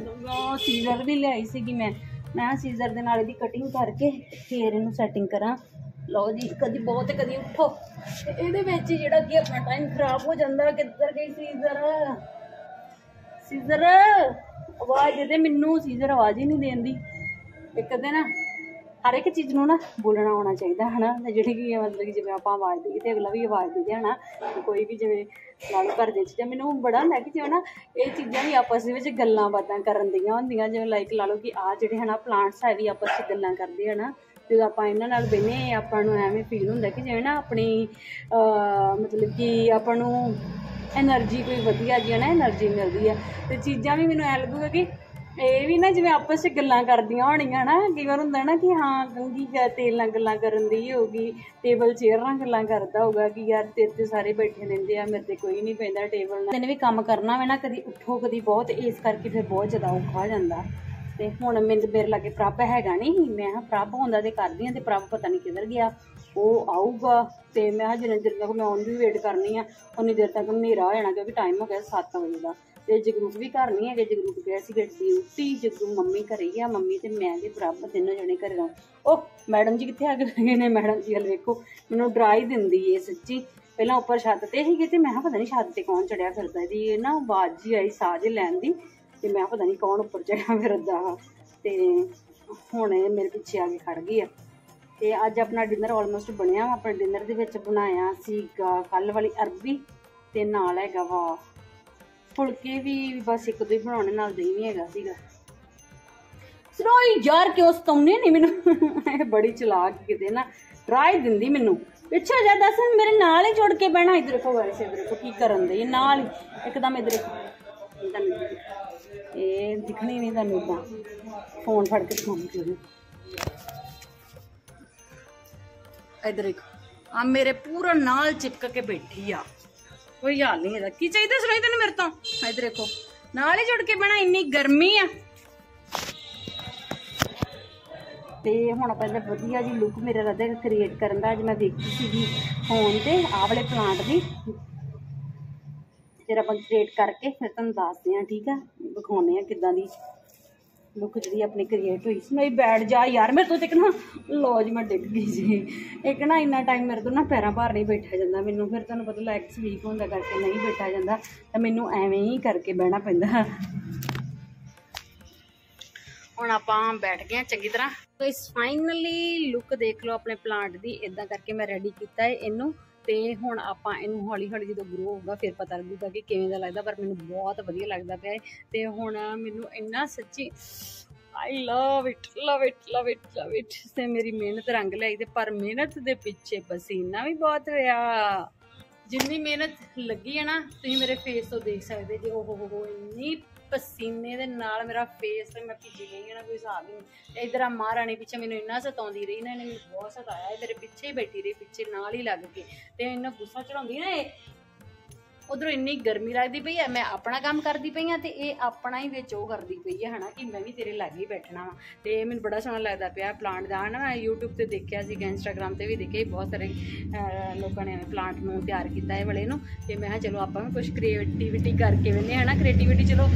ਸੀਜ਼ਰ ਵੀ ਲਿਆਈ ਸੀਗੀ ਮੈਂ। ਮੈਂ ਸੀਜ਼ਰ ਦੇ ਨਾਲ ਇਹਦੀ ਕਟਿੰਗ ਕਰਕੇ ਫਿਰ ਇਹਨੂੰ ਸੈਟਿੰਗ ਕਰਾਂ। ਲਓ ਜੀ, ਕਦੀ ਬਹੁਤ ਤੇ ਕਦੀ ਉੱਠੋ। ਤੇ ਇਹਦੇ ਵਿੱਚ ਜਿਹੜਾ ਕਿ ਆਪਣਾ ਟਾਈਮ ਖਰਾਬ ਹੋ ਜਾਂਦਾ, ਕਿੱਧਰ ਗਈ ਸੀਜ਼ਰ? ਸੀਜ਼ਰ, ਆਵਾਜ਼ ਦੇ ਮੈਨੂੰ, ਸੀਜ਼ਰ ਆਵਾਜ਼ ਹੀ ਨਹੀਂ ਦੇਂਦੀ ਇੱਕ ਦਿਨ ਨਾ ਹਰ ਇੱਕ ਚੀਜ਼ ਨੂੰ ਨਾ ਬੋਲਣਾ ਆਉਣਾ ਚਾਹੀਦਾ, ਹਨਾ? ਜਿਹੜੀ ਕਿ ਮਤਲਬ ਕਿ ਜਿਵੇਂ ਆਪਾਂ ਆਵਾਜ਼ ਦੇਈਏ ਤੇ ਅਗਲਾ ਵੀ ਆਵਾਜ਼ ਦੇ ਦੇ ਕੋਈ ਵੀ ਜਿਵੇਂ ਲਾ ਲਓ ਘਰ ਦੇ ਚੀਜ਼ਾਂ ਮੈਨੂੰ ਬੜਾ ਹੁੰਦਾ ਕਿ ਜਿਵੇਂ ਨਾ ਇਹ ਚੀਜ਼ਾਂ ਵੀ ਆਪਸ ਦੇ ਵਿੱਚ ਗੱਲਾਂ ਬਾਤਾਂ ਕਰਨ ਦੀਆਂ ਹੁੰਦੀਆਂ, ਜਿਵੇਂ ਲਾਈਕ ਲਾ ਲਓ ਕਿ ਆ ਜਿਹੜੇ ਹਨਾ ਪਲਾਂਟਸ ਹੈ ਵੀ ਆਪਸ ਵਿੱਚ ਗੱਲਾਂ ਕਰਦੇ ਹਨਾ? ਜਦੋਂ ਆਪਾਂ ਇਹਨਾਂ ਨਾਲ ਬਹਿੰਦੇ ਹਾਂ, ਆਪਾਂ ਨੂੰ ਐਵੇਂ ਫੀਲ ਹੁੰਦਾ ਕਿ ਜਿਵੇਂ ਨਾ ਆਪਣੀ ਮਤਲਬ ਕਿ ਆਪਾਂ ਨੂੰ ਐਨਰਜੀ ਕੋਈ ਵਧੀਆ ਜੀ ਨਾ ਐਨਰਜੀ ਮਿਲਦੀ ਆ। ਤੇ ਚੀਜ਼ਾਂ ਵੀ ਮੈਨੂੰ ਐਂ ਲੱਗੂਗਾ ਕਿ ਇਹ ਵੀ ਨਾ ਜਿਵੇਂ ਆਪਸ ਵਿੱਚ ਗੱਲਾਂ ਕਰਦੀਆਂ ਹੋਣੀਆਂ ਨਾ, ਕਈ ਵਾਰ ਹੁੰਦਾ ਨਾ ਕਿ ਹਾਂ ਗੰਗੀ ਜਾਂ ਤੇਲ ਨਾਲ ਗੱਲਾਂ ਕਰਨ ਦੀ ਹੋਗੀ ਟੇਬਲ ਚੇਅਰ ਨਾਲ ਗੱਲਾਂ ਕਰਦਾ ਹੋਗਾ ਕਿ ਯਾਰ ਤੇਰੇ ਤੇ ਸਾਰੇ ਬੈਠੇ ਰਹਿੰਦੇ ਆ, ਮੇਰੇ ਤੇ ਕੋਈ ਨਹੀਂ ਪੈਂਦਾ ਟੇਬਲ ਨਾਲ। ਜਿੰਨੇ ਵੀ ਕੰਮ ਕਰਨਾ ਵੇ ਨਾ, ਕਦੀ ਉੱਠੋ, ਕਦੀ ਬਹੁਤ, ਇਸ ਕਰਕੇ ਫਿਰ ਬਹੁਤ ਜ਼ਿਆਦਾ ਔਖਾ ਹੋ ਜਾਂਦਾ। ਤੇ ਹੁਣ ਮੈਨੂੰ ਮੇਰੇ ਲਾਗੇ ਪ੍ਰਭ ਹੈਗਾ ਨਹੀਂ ਮੈਂ ਕਿਹਾ, ਪ੍ਰਭ ਹੁੰਦਾ ਤੇ ਕਰਦੀ ਆ ਤੇ ਪ੍ਰਭ ਪਤਾ ਨਹੀਂ ਕਿੱਧਰ ਗਿਆ। ਉਹ ਆਊਗਾ ਤੇ ਮੈਂ ਕਿਹਾ, ਜਿੰਨੇ ਚਿਰ ਤੱਕ ਮੈਂ ਵੀ ਵੇਟ ਕਰਨੀ ਆ, ਉਨੀ ਦੇਰ ਤੱਕ ਹਨੇਰਾ ਹੋ ਜਾਣਾ, ਕਿਉਂਕਿ ਟਾਈਮ ਹੋ ਗਿਆ 7 ਵਜੇ ਦਾ। ਤੇ ਜਗਰੂਪ ਵੀ ਘਰ ਨਹੀਂ ਹੈਗੇ, ਜਗਰੂਪ ਗਿਆ ਸੀ ਗੱਡੀ ਡਿਊਟੀ ਜਗਰੂ ਮੰਮੀ ਘਰੇ ਆ, ਮੰਮੀ ਤੇ ਮੈਂ ਤੇ ਪ੍ਰਭ ਤਿੰਨੋਂ ਜਣੇ ਘਰੇ ਰਹੋ ਉਹ ਮੈਡਮ ਜੀ ਕਿੱਥੇ ਆ ਗਏ ਨੇ? ਮੈਡਮ ਜੀ ਹਲ ਵੇਖੋ, ਮੈਨੂੰ ਡਰਾ ਹੀ ਦਿੰਦੀ ਏ ਸੱਚੀ। ਪਹਿਲਾਂ ਉੱਪਰ ਛੱਤ ਤੇ ਸੀਗੇ ਤੇ ਮੈਂ ਕਿਹਾ, ਪਤਾ ਨਹੀਂ ਛੱਤ ਤੇ ਕੌਣ ਚੜਿਆ ਫਿਰਦਾ ਇਹਦੀ ਇਹ ਨਾ ਆਵਾਜ਼ ਜੀ ਆਈ ਸਾਹ ਲੈਣ ਦੀ। ਤੇ ਮੈਂ ਪਤਾ ਨਹੀਂ ਕੌਣ ਉੱਪਰ ਚੜਿਆ ਫਿਰਦਾ ਵਾ ਤੇ ਹੁਣ ਇਹ ਮੇਰੇ ਪਿੱਛੇ ਆ ਕੇ ਖੜ ਗਈ ਆ। ਤੇ ਅੱਜ ਆਪਣਾ ਡਿਨਰ ਆਲਮੋਸਟ ਬਣਿਆ ਵਾ। ਆਪਣੇ ਡਿਨਰ ਦੇ ਵਿੱਚ ਬਣਾਇਆ ਸੀਗਾ ਕੱਲ ਵਾਲੀ ਅਰਬੀ ਤੇ ਨਾਲ ਹੈਗਾ ਵਾ ਫੁਲਕੇ ਵੀ ਬਸ ਇੱਕ ਦੋ ਹੀ ਬਣਾਉਣੇ, ਨਾਲ ਦਹੀਂ ਵੀ ਹੈਗਾ ਸੀਗਾ। ਸਰੋਈ ਯਾਰ ਕਿਉਂ ਸਤਾਉਨੇ ਨਹੀਂ ਮੈਨੂੰ? ਇਹ ਬੜੀ ਚਲਾਕ ਕਿਤੇ ਨਾ ਟਰਾਈ ਦਿੰਦੀ ਮੈਨੂੰ। ਪਿੱਛੇ ਜਾ ਦੱਸ, ਮੇਰੇ ਨਾਲ ਹੀ ਜੁੜ ਕੇ ਬਹਿਣਾ ਇਧਰ ਦੇਖੋ ਵੈਸੇ ਇਧਰ ਦੇਖੋ ਕੀ ਕਰਨ ਦੇ? ਨਾਲ ਹੀ। ਇੱਕਦਮ ਇਧਰ ਦੇਖੋ। ਤੁਹਾਨੂੰ ਇਹ ਦਿਖਣੀ ਨਹੀਂ ਤੁਹਾਨੂੰ ਤਾਂ ਫੋਨ ਫੜ ਕੇ ਫੋਨ ਕਰੂ ਇਧਰ ਦੇਖੋ। ਆ ਮੇਰੇ ਪੂਰਾ ਨਾਲ ਚਿਪਕ ਕੇ ਬੈਠੀ ਆ। ਕੋਈ ਹਾਲ ਨਹੀਂ ਇਹਦਾ। ਕੀ ਚਾਹੀਦਾ ਸੁਣਾਈ ਤੈਨੂੰ ਮੇਰੇ ਤੋਂ? ਇਧਰ ਦੇਖੋ। ਨਾਲ ਹੀ ਜੁੜ ਕੇ ਬਣਾ ਇੰਨੀ ਗਰਮੀ ਆ। ਤੇ ਹੁਣ ਆਪਾਂ ਇਹਦਾ ਵਧੀਆ ਜੀ ਲੁੱਕ ਮੇਰੇ ਰੱਦੇ ਕ੍ਰੀਏਟ ਕਰਨ ਦਾ ਅੱਜ ਮੈਂ ਵੇਖੀ ਸੀਗੀ ਫੋਨ ਤੇ, ਆਹ ਵਾਲੇ ਪਲਾਂਟ ਦੀ। ਫਿਰ ਆਪਾਂ ਕ੍ਰੀਏਟ ਕਰਕੇ ਫਿਰ ਤੁਹਾਨੂੰ ਦੱਸਦੇ ਆ ਠੀਕ ਆ? ਵਿਖਾਉਂਦੇ ਆ ਕਿੱਦਾਂ ਦੀ ਲੁੱਕ ਜਿਹੜੀ ਆਪਣੀ ਕ੍ਰੀਏਟ ਹੋਈ ਸੀ। ਨਹੀਂ, ਬੈਠ ਜਾ ਯਾਰ, ਮੇਰੇ ਤੋਂ ਤੇ ਨਾ ਲੌਜ ਮੈਂ ਡਿੱਗ ਗਈ ਸੀ ਇੱਕ ਨਾ ਇੰਨਾ ਟਾਈਮ ਮੇਰੇ ਤੋਂ ਨਾ ਪੈਰਾਂ ਭਾਰ ਨਹੀਂ ਬੈਠਾ ਜਾਂਦਾ ਮੈਨੂੰ। ਫਿਰ ਤੁਹਾਨੂੰ ਪਤਾ ਲੈਗਸ ਵੀਕ ਹੁੰਦਾ ਕਰਕੇ ਨਹੀਂ ਬੈਠਾ ਜਾਂਦਾ, ਤਾਂ ਮੈਨੂੰ ਐਵੇਂ ਹੀ ਕਰਕੇ ਬਹਿਣਾ ਪੈਂਦਾ। ਹੁਣ ਆਪਾਂ ਬੈਠ ਗਏ ਚੰਗੀ ਤਰ੍ਹਾਂ। ਤੋ ਇਸ ਫਾਈਨਲੀ ਲੁੱਕ ਦੇਖ ਲਓ ਆਪਣੇ ਪਲਾਂਟ ਦੀ। ਇਦਾਂ ਕਰਕੇ ਮੈਂ ਰੈਡੀ ਕੀਤਾ ਹੈ ਇਹਨੂੰ। ਤੇ ਹੁਣ ਆਪਾਂ ਇਹਨੂੰ ਹੌਲੀ ਹੌਲੀ ਜਦੋਂ ਗਰੋ ਹੋਊਗਾ ਫਿਰ ਪਤਾ ਲੱਗੂਗਾ ਕਿ ਕਿਵੇਂ ਦਾ ਲੱਗਦਾ, ਪਰ ਮੈਨੂੰ ਬਹੁਤ ਵਧੀਆ ਲੱਗਦਾ ਪਿਆ ਹੈ ਤੇ ਹੁਣ ਮੈਨੂੰ ਇੰਨਾ ਸੱਚੀ I love it love it love it love it ਤੇ ਮੇਰੀ ਮਿਹਨਤ ਰੰਗ ਲਿਆਈ ਤੇ ਪਰ ਮਿਹਨਤ ਦੇ ਪਿੱਛੇ ਪਸੀਨਾ ਵੀ ਬਹੁਤ ਰਿਹਾ। ਜਿੰਨੀ ਮਿਹਨਤ ਲੱਗੀ ਹੈ ਨਾ, ਤੁਸੀਂ ਮੇਰੇ ਫੇਸ ਤੋਂ ਦੇਖ ਸਕਦੇ ਜੇ ਉਹ ਹੋ ਹੋ, ਇੰਨੀ ਪਸੀਨੇ ਦੇ ਨਾਲ ਮੇਰਾ ਫੇਸ ਤੇ ਮੈਂ ਭਿੱਜੀ ਗਈ ਨਾ, ਕੋਈ ਹਿਸਾਬ ਹੀ ਨਹੀਂ। ਤੇ ਇਧਰ ਆ ਮਹਾਰਾਣੀ ਪਿੱਛੇ ਮੈਨੂੰ ਇੰਨਾ ਸਤਾਉਂਦੀ ਰਹੀ ਨਾ, ਇਹਨੇ ਮੈਨੂੰ ਬਹੁਤ ਸਤਾਇਆ। ਇਹ ਮੇਰੇ ਪਿੱਛੇ ਹੀ ਬੈਠੀ ਰਹੀ, ਪਿੱਛੇ ਨਾਲ ਹੀ ਲੱਗ ਕੇ। ਤੇ ਇੰਨਾ ਗੁੱਸਾ ਚੜਾਉਂਦੀ ਨਾ ਇਹ ਉਧਰੋਂ ਇੰਨੀ ਗਰਮੀ ਲੱਗਦੀ ਪਈ ਐ ਮੈਂ ਆਪਣਾ ਕੰਮ ਕਰਦੀ ਪਈ ਆ ਤੇ ਇਹ ਆਪਣਾ ਹੀ ਵਿੱਚ ਉਹ ਕਰਦੀ ਪਈ ਹੈ ਹਨਾ ਕਿ ਮੈਂ ਵੀ ਤੇਰੇ ਲਾਗੇ ਹੀ ਬੈਠਣਾ ਵਾ। ਤੇ ਮੈਨੂੰ ਬੜਾ ਸੋਹਣਾ ਲੱਗਦਾ ਪਿਆ ਪਲਾਂਟ ਦਾ ਹਨਾ, ਮੈਂ YouTube ਤੇ ਦੇਖਿਆ ਸੀਗਾ, Instagram ਤੇ ਵੀ ਦੇਖਿਆ ਬਹੁਤ ਸਾਰੇ ਲੋਕਾਂ ਨੇ ਪਲਾਂਟ ਨੂੰ ਤਿਆਰ ਕੀਤਾ ਇਹ ਵਾਲੇ ਨੂੰ। ਤੇ ਮੈਂ ਕਿਹਾ ਚਲੋ ਆਪਾਂ ਵੀ ਕੁਝ ਕ੍ਰੀਏਟੀਵਿਟੀ ਕਰਕੇ ਵੇਨੇ ਹਨਾ ਕ੍ਰੀਏਟੀਵਿਟੀ ਚਲੋ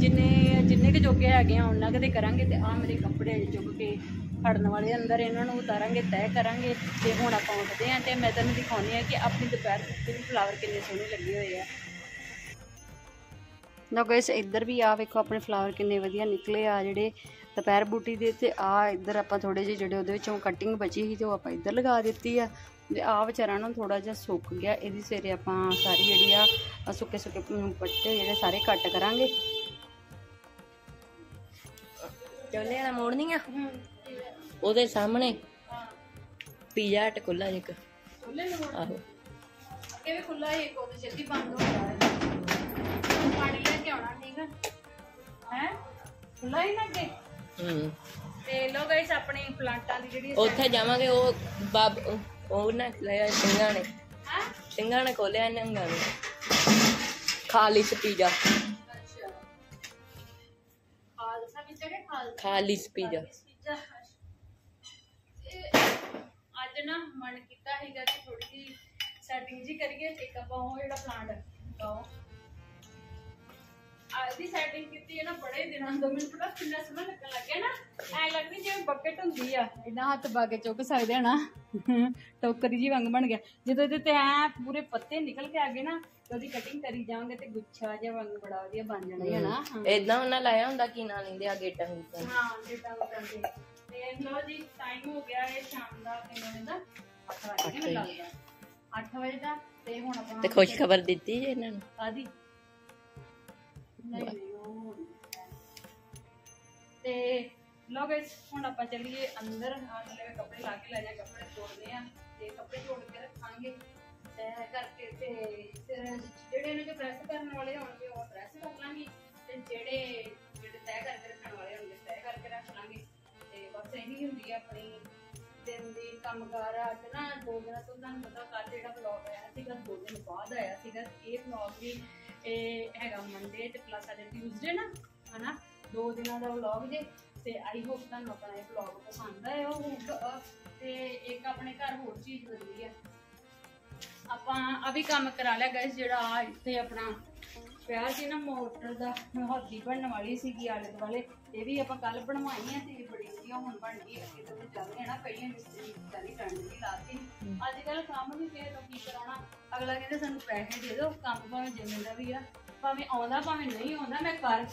ਜਿੰਨੇ ਜਿੰਨੇ ਕੁ ਜੋਗੇ ਹੈਗੇ ਆ ਉਹਨਾਂ ਕਦੇ ਕਰਾਂਗੇ ਤੇ ਆ ਮੇਰੇ ਕੱਪੜੇ ਚੁੱਕ ਕੇ ਫੜਨ ਵਾਲੇ ਅੰਦਰ ਇਹਨਾਂ ਨੂੰ ਉਤਾਰਾਂਗੇ, ਤੈਅ ਕਰਾਂਗੇ ਤੇ ਹੁਣ ਆਪਾਂ ਉੱਠਦੇ ਆਂ ਤੇ ਮੈਂ ਤੁਹਾਨੂੰ ਦਿਖਾਉਂਦੀ ਆ ਕਿ ਆਪਣੀ ਦੁਪਹਿਰ ਦੇ ਵੀ ਫਲਾਵਰ ਕਿੰਨੇ ਸੋਹਣੇ ਲੱਗੇ ਹੋਏ ਆ। ਨਾ ਗਾਇਸ ਇੱਧਰ ਵੀ ਆ ਵੇਖੋ ਆਪਣੇ ਫਲਾਵਰ ਕਿੰਨੇ ਵਧੀਆ ਨਿਕਲੇ ਆ ਜਿਹੜੇ ਦੁਪਹਿਰ ਬੂਟੀ ਦੇ ਤੇ ਆ ਇੱਧਰ ਆਪਾਂ ਥੋੜੇ ਜਿਹੇ ਜਿਹੜੇ ਉਹਦੇ ਵਿੱਚੋਂ ਕਟਿੰਗ ਬਚੀ ਸੀ ਤੇ ਉਹ ਆਪਾਂ ਇੱਧਰ ਲਗਾ ਦਿੱਤੀ ਆ। ਤੇ ਆ ਵਿਚਾਰਾ ਨਾ ਥੋੜਾ ਜਿਹਾ ਸੁੱਕ ਗਿਆ ਇਹਦੀ ਸਵੇਰੇ ਆਪਾਂ ਸਾਰੀ ਜਿਹੜੀ ਆ ਸੁੱਕੇ ਸੁੱਕੇ ਪੱਤੇ ਜਿਹੜੇ ਸਾਰੇ ਕੱਟ ਕਰਾਂਗੇ। ਚੋਲੇ ਵਾਲਾ ਮੋੜਨੀ ਆ? ਉਹਦੇ ਸਾਹਮਣੇ ਪੀਜ਼ਾ ਹਟ ਖੁੱਲਾ ਇੱਕ। ਆਹੋ। ਅੱਗੇ ਵੀ ਖੁੱਲਾ ਹੀ ਇੱਕ ਉਹਦੇ ਛੇਤੀ ਬੰਦ ਹੋ ਹੈ ਪਾਣੀ ਲੈ ਕੇ ਆਉਣਾ ਠੀਕ ਹੈ ਹੈ? ਖੁੱਲਾ ਹੀ ਨਾ ਅੱਗੇ? ਹੂੰ। ਤੇ ਲੋ ਗਾਇਸ ਆਪਣੀ ਪਲਾਂਟਾਂ ਦੀ ਜਿਹੜੀ ਉੱਥੇ ਜਾਵਾਂਗੇ ਉਹ ਬਾਬ ਉਹ ਨਾ ਲਿਆ ਸਿੰਘਾਂ ਨੇ। ਹੈ? ਸਿੰਘਾਂ ਨੇ ਖੋਲਿਆ ਨੰਗਾ ਨੇ ਖਾਲਿਸ ਪੀਜ਼ਾ ਖਾਲਸਾ ਵਿੱਚ ਹੈ ਖਾਲਸਾ ਖਾਲਿਸ ਪੀਜ਼ਾ ਅੱਜ ਨਾ ਮਨ ਕੀਤਾ ਹੈਗਾ ਕਿ ਥੋੜੀ ਜਿਹੀ ਸੈਟਿੰਗ ਜੀ ਕਰੀਏ ਤੇ ਇੱਕ ਆਪਾਂ ਉਹ ਜਿਹੜਾ ਪਲਾਂਟ ਲਾਓ ਆਦੀ ਸੈਟਿੰਗ ਕੀਤੀ ਹੈ ਨਾ ਬੜੇ ਦਿਨਾਂ ਤੋਂ ਮੈਨੂੰ ਪਤਾ ਕਿੰਨਾ ਸੋਹਣਾ ਲੱਗਣ ਲੱਗਿਆ ਨਾ। ਐ ਲੱਗਦੀ ਜਿਵੇਂ ਬਕਟ ਹੁੰਦੀ ਆ ਇਦਾਂ ਹੱਥ ਪਾ ਕੇ ਚੁੱਕ ਸਕਦੇ ਆ ਨਾ। ਟੋਕਰੀ ਜੀ ਵਾਂਗ ਬਣ ਗਿਆ। ਜਦੋਂ ਇਹਦੇ ਤੇ ਐ ਪੂਰੇ ਪੱਤੇ ਨਿਕਲ ਕੇ ਆ ਗਏ ਨਾ ਉਹਦੀ ਕਟਿੰਗ ਕਰੀ ਜਾਵਾਂਗੇ ਤੇ ਗੁੱਛਾ ਜਿਹਾ ਵਾਂਗ ਬੜਾ ਵਧੀਆ ਬਣ ਜਾਣਾ ਹੈ ਨਾ। ਇਦਾਂ ਉਹਨਾਂ ਲਾਇਆ ਹੁੰਦਾ ਕੀ ਨਾਂ ਲੈਂਦੇ ਆ ਗੇਟਾਂ ਗੂਟਾਂ। ਹਾਂ ਉਹ ਕਰਦੇ ਤੇ। ਲੋ ਜੀ ਟਾਈਮ ਹੋ ਗਿਆ ਹੈ ਸ਼ਾਮ ਦਾ ਕਿੰਨੇ ਦਾ? 8 ਵਜੇ ਲੱਗਦਾ। 8 ਵਜੇ ਦਾ ਤੇ ਹੁਣ ਆਪਾਂ ਤੇ ਖੁਸ਼ ਖਬਰ ਦਿੱਤੀ ਜੇ ਇਹਨਾਂ ਨੂੰ? ਆਦੀ। ਤੇ ਲੋ ਗਾਇਸ ਹੁਣ ਆਪਾਂ ਚੱਲੀਏ ਅੰਦਰ। ਆ ਥੱਲੇ ਮੈਂ ਕੱਪੜੇ ਲਾ ਕੇ ਲੈ ਜਾ ਕੱਪੜੇ ਤੋੜਨੇ ਆ। ਤੇ ਕੱਪੜੇ ਤੋੜ ਕੇ ਰੱਖਾਂਗੇ। ਤੇ ਕਰਕੇ ਤੇ ਫਿਰ ਜਿਹੜੇ ਇਹਨਾਂ ਦੇ ਪ੍ਰੈਸ ਕਰਨ ਵਾਲੇ ਹੋਣਗੇ ਉਹ ਪ੍ਰੈਸ ਕਰ ਲਾਂਗੇ। ਤੇ ਜਿਹੜੇ ਜਿਹੜੇ ਤੈਅ ਕਰਕੇ ਰੱਖਣ ਵਾਲੇ ਹੋਣਗੇ ਤੈਅ ਕਰਕੇ ਰੱਖ ਲਾਂਗੇ। ਤੇ ਬਸ ਇਹੀ ਹੁੰਦੀ ਆ ਆਪਣੀ ਦਿਨ ਦੀ ਕੰਮਕਾਰ ਆ ਤੇ ਨਾ ਦੋ ਦਿਨਾਂ ਤੋਂ ਤੁਹਾਨੂੰ ਪਤਾ ਕੱਲ ਜਿਹੜਾ ਵਲੌਗ ਆਇਆ ਸੀਗਾ, ਦੋ ਦਿਨ ਬਾਅਦ ਆਇਆ ਸੀਗਾ ਇਹ ਵਲੌਗ ਵੀ ਇਹ ਹੈਗਾ ਮੰਡੇ ਤੇ ਪਲੱਸ ਅੱਜ ਟਿਊਜ਼ਡੇ ਨਾ, ਹਨਾ? ਦੋ ਦਿਨਾਂ ਦਾ ਵਲੌਗ ਜੇ, ਤੇ ਆਈ ਹੋਪ ਤੁਹਾਨੂੰ ਆਪਣਾ ਇਹ ਵਲੌਗ ਪਸੰਦ ਆਇਆ ਹੋਊਗਾ। ਤੇ ਇੱਕ ਆਪਣੇ ਘਰ ਹੋਰ ਚੀਜ਼ ਬਦਲੀ ਆ। ਆਪਾਂ ਆ ਵੀ ਕੰਮ ਕਰਾ ਲਿਆ ਗਾਇਸ ਜਿਹੜਾ ਇੱਥੇ ਆਪਣਾ ਪਿਆ ਸੀ ਨਾ ਮੋਟਰ ਦਾ ਹੱਦੀ ਬਣਨ ਵਾਲੀ ਸੀਗੀ ਆਲੇ ਦੁਆਲੇ ਇਹ ਵੀ ਆਪਾਂ ਕੱਲ ਬਣਵਾਈ ਆ ਤੇ ਬੜੀ ਵਧੀਆ ਹੁਣ ਬਣ ਗਈ ਅੱਗੇ ਤੋਂ ਵੀ ਚੱਲ ਰਿਹਾ ਨਾ ਪਹਿਲੇ ਮਿਸਤਰੀ ਸਾਰੀ ਟੰਡ ਦੀ ਲਾਤੀ। ਅੱਜ ਕੱਲ ਕੰਮ ਵੀ ਫੇਰ ਕੀ ਕਰਾਉਣਾ ਅਗਲਾ ਕਹਿੰਦੇ ਸਾਨੂੰ ਪੈਸੇ ਦੇ ਦਿਓ ਕੰਮ ਭਾਵੇਂ ਜਿਵੇਂ ਦਾ ਵੀ ਆ ਭਾਵੇਂ ਆਉਂਦਾ ਭਾਵੇਂ ਨਹੀਂ ਆਉਂਦਾ ਮੈਂ ਕਰ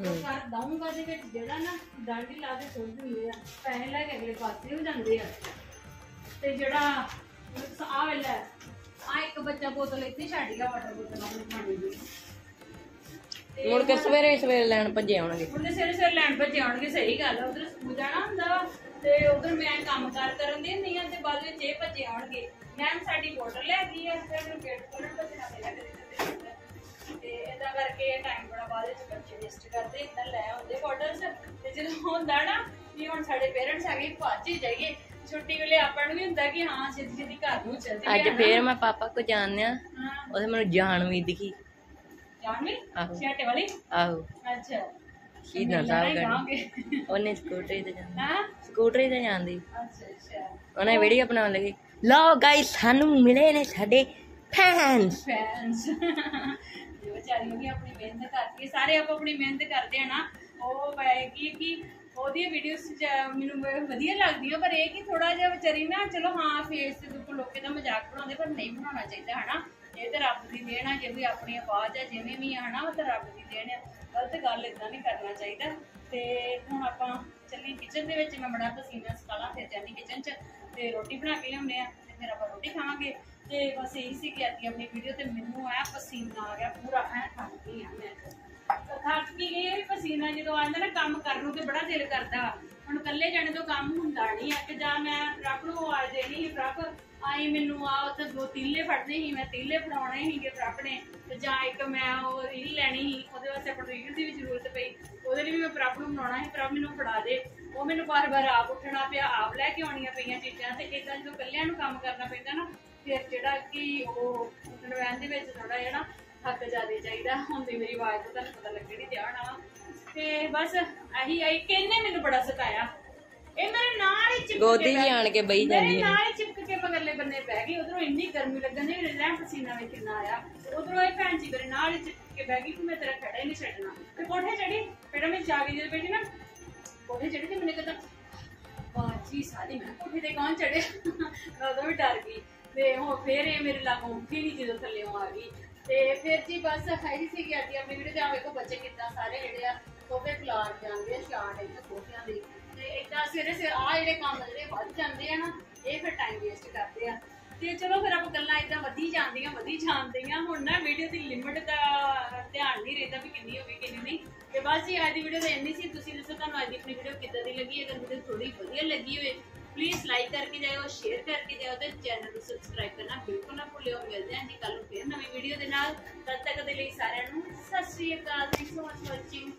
ਉਹ ਕਰ ਦਊਂਗਾ ਦੇ ਵਿੱਚ ਜਿਹੜਾ ਨਾ ਡਾਂਡੀ ਲਾ ਕੇ ਸੁੱਟ ਦਿੰਦੇ ਆ ਪੈਸੇ ਲੈ ਕੇ ਅਗਲੇ ਪਾਸੇ ਹੋ ਜਾਂਦੇ ਆ। ਤੇ ਜਿਹੜਾ ਆ ਵੇਲਾ ਆ ਇੱਕ ਬੱਚਾ ਬੋਤਲ ਇੱਥੇ ਛੱਡ ਗਿਆ ਵਾਟਰ ਬੋਤਲ ਉਹਨੇ ਪਾਣੀ ਦੀ। ਤੇ ਮੁੜ ਕੇ ਸਵੇਰੇ ਸਵੇਰੇ ਲੈਣ ਭੱਜੇ ਆਉਣਗੇ। ਉਹਨੇ ਸਿਰ ਸਿਰ ਲੈਣ ਭੱਜੇ ਆਉਣਗੇ ਸਹੀ ਗੱਲ ਆ ਉਧਰ ਸਕੂਲ ਜਾਣਾ ਹੁੰਦਾ ਵਾ ਤੇ ਉਧਰ ਮੈਂ ਕੰਮ ਕਾਰ ਕਰਨ ਦੀ ਹੁੰਦੀ ਆ ਤੇ ਬਾਅਦ ਵਿੱਚ ਇਹ ਭੱਜੇ ਆਉਣਗੇ। ਮੈਮ ਸਾਡੀ ਬੋਤਲ ਲੈ ਗਈ ਆ ਫਿਰ ਮੈਨੂੰ ਗੇਟ ਖੋਲਣ ਪੈਣਾ ਕਦੇ ਕਦੇ ਤੇ ਇਦਾਂ ਕਰਕੇ ਟਾਈਮ ਬੜਾ ਬਾਅਦ ਵਿੱਚ ਬੱਚੇ ਵੇਸਟ ਕਰਦੇ ਇਦਾਂ ਲੈ ਆਉਂਦੇ ਬੋਟਲਸ ਤੇ ਜਦੋਂ ਹੁੰਦਾ ਨਾ ਵੀ ਹੁਣ ਸਾਡੇ ਪੇਰੈਂਟਸ ਆ ਗਏ ਭੱਜ ਜਾਈਏ। ਛੁੱਟੀ ਵੇਲੇ ਆਪਾਂ ਨੂੰ ਵੀ ਹੁੰਦਾ ਕਿ ਹਾਂ ਛੇਤੀ ਛੇਤੀ ਘਰ ਨੂੰ ਚੱਲ ਅੱਜ ਫੇਰ ਮੈਂ ਪਾਪਾ ਕੋ ਜਾਣਿਆ ਉਹਦੇ ਮੈਨੂੰ ਜਾਣ ਵੀ ਦਿਖੀ। ਆਹੋ। ਛੇਟੇ ਵਾਲੀ? ਆਹੋ। ਅੱਛਾ। ਸਾਹਿਬ ਗਏ ਗਾਂਗੇ ਉਹਨੇ ਸਕੂਟਰੀ ਤੇ ਜਾਂਦੀ ਹਾਂ? ਸਕੂਟਰੀ ਤੇ ਜਾਂਦੀ ਅੱਛਾ ਅੱਛਾ। ਉਹਨੇ ਵੀਡੀਓ ਬਣਾਉਣ ਲੱਗੀ। ਲਓ ਗਾਇਸ ਸਾਨੂੰ ਮਿਲੇ ਨੇ ਸਾਡੇ ਫੈਨਸ ਫੈਨਸ ਵਿਚਾਰੀ ਵੀ ਆਪਣੀ ਮਿਹਨਤ ਕਰਦੀ ਸਾਰੇ ਆਪ ਆਪਣੀ ਮਿਹਨਤ ਕਰਦੇ ਆ ਨਾ। ਉਹ ਹੈ ਕਿ ਕਿ ਉਹਦੀ ਵੀਡੀਓਸ ਮੈਨੂੰ ਵਧੀਆ ਲੱਗਦੀਆਂ, ਪਰ ਇਹ ਕਿ ਥੋੜਾ ਜਿਹਾ ਵਿਚਾਰੀ ਨਾ, ਚਲੋ ਹਾਂ ਫੇਸ ਤੇ ਦੁੱਖ ਲੋਕੇ ਦਾ ਮਜ਼ਾਕ ਬਣਾਉਂਦੇ, ਪਰ ਨਹੀਂ ਬਣਾਉਣਾ ਚਾਹੀਦਾ, ਹਨਾ? ਇਹ ਤਾਂ ਰੱਬ ਦੀ ਦੇਣ ਆ, ਜੇ ਵੀ ਆਪਣੀ ਆਵਾਜ਼ ਆ, ਜਿਵੇਂ ਵੀ ਆ, ਹਨਾ, ਉਹ ਤਾਂ ਰੱਬ ਦੀ ਦੇਣ ਆ। ਗਲਤ ਗੱਲ ਇਦਾਂ ਨਹੀਂ ਕਰਨਾ ਚਾਹੀਦਾ। ਤੇ ਹੁਣ ਆਪਾਂ ਚੱਲੀ ਕਿਚਨ ਦੇ ਵਿੱਚ, ਮੈਂ ਬੜਾ ਪਸੀਨਾ ਸਕਾਲਾਂ, ਫਿਰ ਜਾਂਦੀ ਕਿਚਨ 'ਚ, ਤੇ ਰੋਟੀ ਬਣਾ ਕੇ ਲਿਆਉਂਦੇ ਆ, ਤੇ ਫਿਰ ਆਪਾਂ ਰੋਟੀ ਖਾਵਾਂਗੇ। ਤੇ ਬਸ ਇਹੀ ਸੀ ਕਿ ਅੱਜ ਆਪਣੀ ਵੀਡੀਓ ਤੇ ਮੈਨੂੰ ਆ ਪਸੀਨਾ ਆ ਗਿਆ, ਪੂਰਾ ਐ ਥੱਕ ਆ ਮੈਂ। ਥੱਕ ਗਈ ਇਹ ਪਸੀਨਾ ਜਦੋਂ ਆਉਂਦਾ ਨਾ, ਕੰਮ ਕਰਨ ਨੂੰ ਤੇ ਬੜਾ ਦਿਲ ਕਰਦਾ। ਹੁਣ ਇਕੱਲੇ ਜਾਣੇ ਤੋਂ ਕੰਮ ਹੁੰਦਾ ਨਹੀਂ ਆ ਕਿ ਜਾਂ ਮੈਂ ਰੱਬ ਨੂੰ ਆਵਾਜ਼ ਦੇਣੀ ਸੀ ਰੱਬ ਆਈ ਮੈਨੂੰ ਆ ਉੱਥੇ ਦੋ ਤੀਲੇ ਫੜਨੇ ਸੀ, ਮੈਂ ਤੀਲੇ ਫੜਾਉਣੇ ਸੀਗੇ ਰੱਬ ਨੇ, ਤੇ ਜਾਂ ਇੱਕ ਮੈਂ ਉਹ ਰੀਲ ਲੈਣੀ ਸੀ, ਉਹਦੇ ਵਾਸਤੇ ਆਪਾਂ ਦੀ ਵੀ ਜ਼ਰੂਰਤ ਪਈ। ਉਹਦੇ ਲਈ ਵੀ ਮੈਂ ਪ੍ਰਭ ਨੂੰ ਬਣਾਉਣਾ ਸੀ ਪ੍ਰਭ ਮੈਨੂੰ ਫੜਾ ਦੇ। ਉਹ ਮੈਨੂੰ ਬਾਰ-ਬਾਰ ਆਪ ਉੱਠਣਾ ਪਿਆ, ਆਪ ਲੈ ਕੇ ਆਉਣੀਆਂ ਪਈਆਂ ਚੀਜ਼ਾਂ, ਤੇ ਇਦਾਂ ਜਦੋਂ ਇਕੱਲਿਆਂ ਨੂੰ ਕੰਮ ਕਰਨਾ ਪੈਂਦਾ ਨਾ, ਫਿਰ ਜਿਹੜਾ ਕਿ ਉਹ ਉੱਠਣ ਦੇ ਵਿੱਚ ਥੋੜਾ ਜਿਹਾ ਥੱਕ ਜਾਦੇ ਚਾਹੀਦਾ ਹੁਣ ਤੇ ਮੇਰੀ ਆਵਾਜ਼ ਤੋਂ ਤੁਹਾਨੂੰ ਪਤਾ ਲੱਗੇ ਨਹੀਂ ਧਿਆਨ ਆ ਤੇ ਬਸ ਆਹੀ ਆਈ ਕਿੰਨੇ ਮੈਨੂੰ ਬੜਾ ਸਤਾਇਆ? ਇਹ ਮੇਰੇ ਨਾਲ ਹੀ ਚਿਪਕ ਗੋਦੀ ਬਹਿ- ਆਣ ਕੇ ਬਈ ਮੇਰੇ ਜਾਂਦੀ ਹੈ ਨਾਲ ਹੀ ਚਿਪਕ ਕੇ ਮਗਰਲੇ ਬੰਨੇ ਪੈ ਗਈ ਉਧਰੋਂ ਇੰਨੀ ਗਰਮੀ ਲੱਗਣ ਦੀ ਮੇਰੇ ਲੈਣ ਪਸੀਨਾ ਵੇ ਕਿੰਨਾ ਆਇਆ। ਉਧਰੋਂ ਇਹ ਭੈਣ ਜੀ ਮੇਰੇ ਨਾਲ ਹੀ ਚਿਪਕ ਕੇ ਬਹਿ ਗਈ ਕਿ ਮੈਂ ਤੇਰਾ ਖੜਾ ਹੀ ਨਹੀਂ ਛੱਡਣਾ। ਤੇ ਕੋਠੇ ਚੜੀ ਫਿਰ ਮੈਂ ਜਾ ਕੇ ਜਦੋਂ ਬੈਠੀ ਨਾ ਕੋਠੇ ਚੜੀ ਤੇ ਮੈਨੂੰ ਕਹਿੰਦਾ ਬਾਜੀ ਸਾਡੀ ਮੈਂ ਕੋਠੇ ਤੇ ਕੌਣ ਚੜੇ ਮੈਂ ਉਦੋਂ ਵੀ ਡਰ ਗਈ। ਤੇ ਹੁਣ ਫੇਰ ਇਹ ਮੇਰੇ ਲਾਗੋਂ ਉੱਠੀ ਨਹੀਂ ਜਦੋਂ ਥੱਲੇੋਂ ਆ ਗਈ। ਤੇ ਫਿਰ ਜੀ ਬਸ ਹੈਗੀ ਸੀ ਕਿ ਅੱਜ ਆਪਣੀ ਵੀਡੀਓ ਤੇ ਆ ਵੇਖੋ ਬੱਚੇ ਕਿੱਦਾਂ ਸਾਰੇ ਜਿਹੜੇ ਆ ਕੋਠੇ ਖਿਲਾਰ ਜਾਂਦੇ ਆ ਸ਼ਾਰਟ ਇੱਥੇ ਕੋਠਿਆਂ ਦੇ। ਤੇ ਇਦਾਂ ਸਵੇਰੇ ਸਵੇਰੇ ਆ ਜਿਹੜੇ ਕੰਮ ਜਿਹੜੇ ਵੱਧ ਜਾਂਦੇ ਆ ਨਾ, ਇਹ ਫਿਰ ਟਾਈਮ ਵੇਸਟ ਕਰਦੇ ਆ। ਤੇ ਚਲੋ ਫਿਰ ਆਪਾਂ ਗੱਲਾਂ ਇਦਾਂ ਵਧੀ ਜਾਂਦੀਆਂ ਵਧੀ ਜਾਂਦੀਆਂ। ਹੁਣ ਨਾ ਵੀਡੀਓ ਦੀ ਲਿਮਿਟ ਦਾ ਧਿਆਨ ਨਹੀਂ ਰਹਿੰਦਾ ਵੀ ਕਿੰਨੀ ਹੋਵੇ, ਕਿੰਨੀ ਨਹੀਂ। ਤੇ ਬਸ ਜੀ ਅੱਜ ਦੀ ਵੀਡੀਓ ਤਾਂ ਇੰਨੀ ਸੀ। ਤੁਸੀਂ ਦੱਸੋ ਤੁਹਾਨੂੰ ਅੱਜ ਦੀ ਆਪਣੀ ਵੀਡੀਓ ਕਿੱਦਾਂ ਦੀ ਲੱਗੀ? ਅਗਰ ਵੀਡੀਓ ਥੋੜੀ ਵਧੀਆ ਲੱਗੀ ਹੋਵੇ ਪਲੀਜ਼ ਲਾਈਕ ਕਰਕੇ ਜਾਇਓ ਸ਼ੇਅਰ ਕਰਕੇ ਜਾਇਓ ਤੇ ਚੈਨਲ ਨੂੰ ਸਬਸਕ੍ਰਾਈਬ ਕਰਨਾ ਬਿਲਕੁਲ ਨਾ ਭੁੱਲਿਓ। ਮਿਲਦੇ ਹਾਂ ਜੀ ਕੱਲ ਨੂੰ ਫਿਰ ਨਵੀਂ ਵੀਡੀਓ ਨਾਲ ਤੱਕ ਦੇ ਲਈ ਸਾਰਿਆਂ ਨੂੰ Sat Sri Akal thank so much watching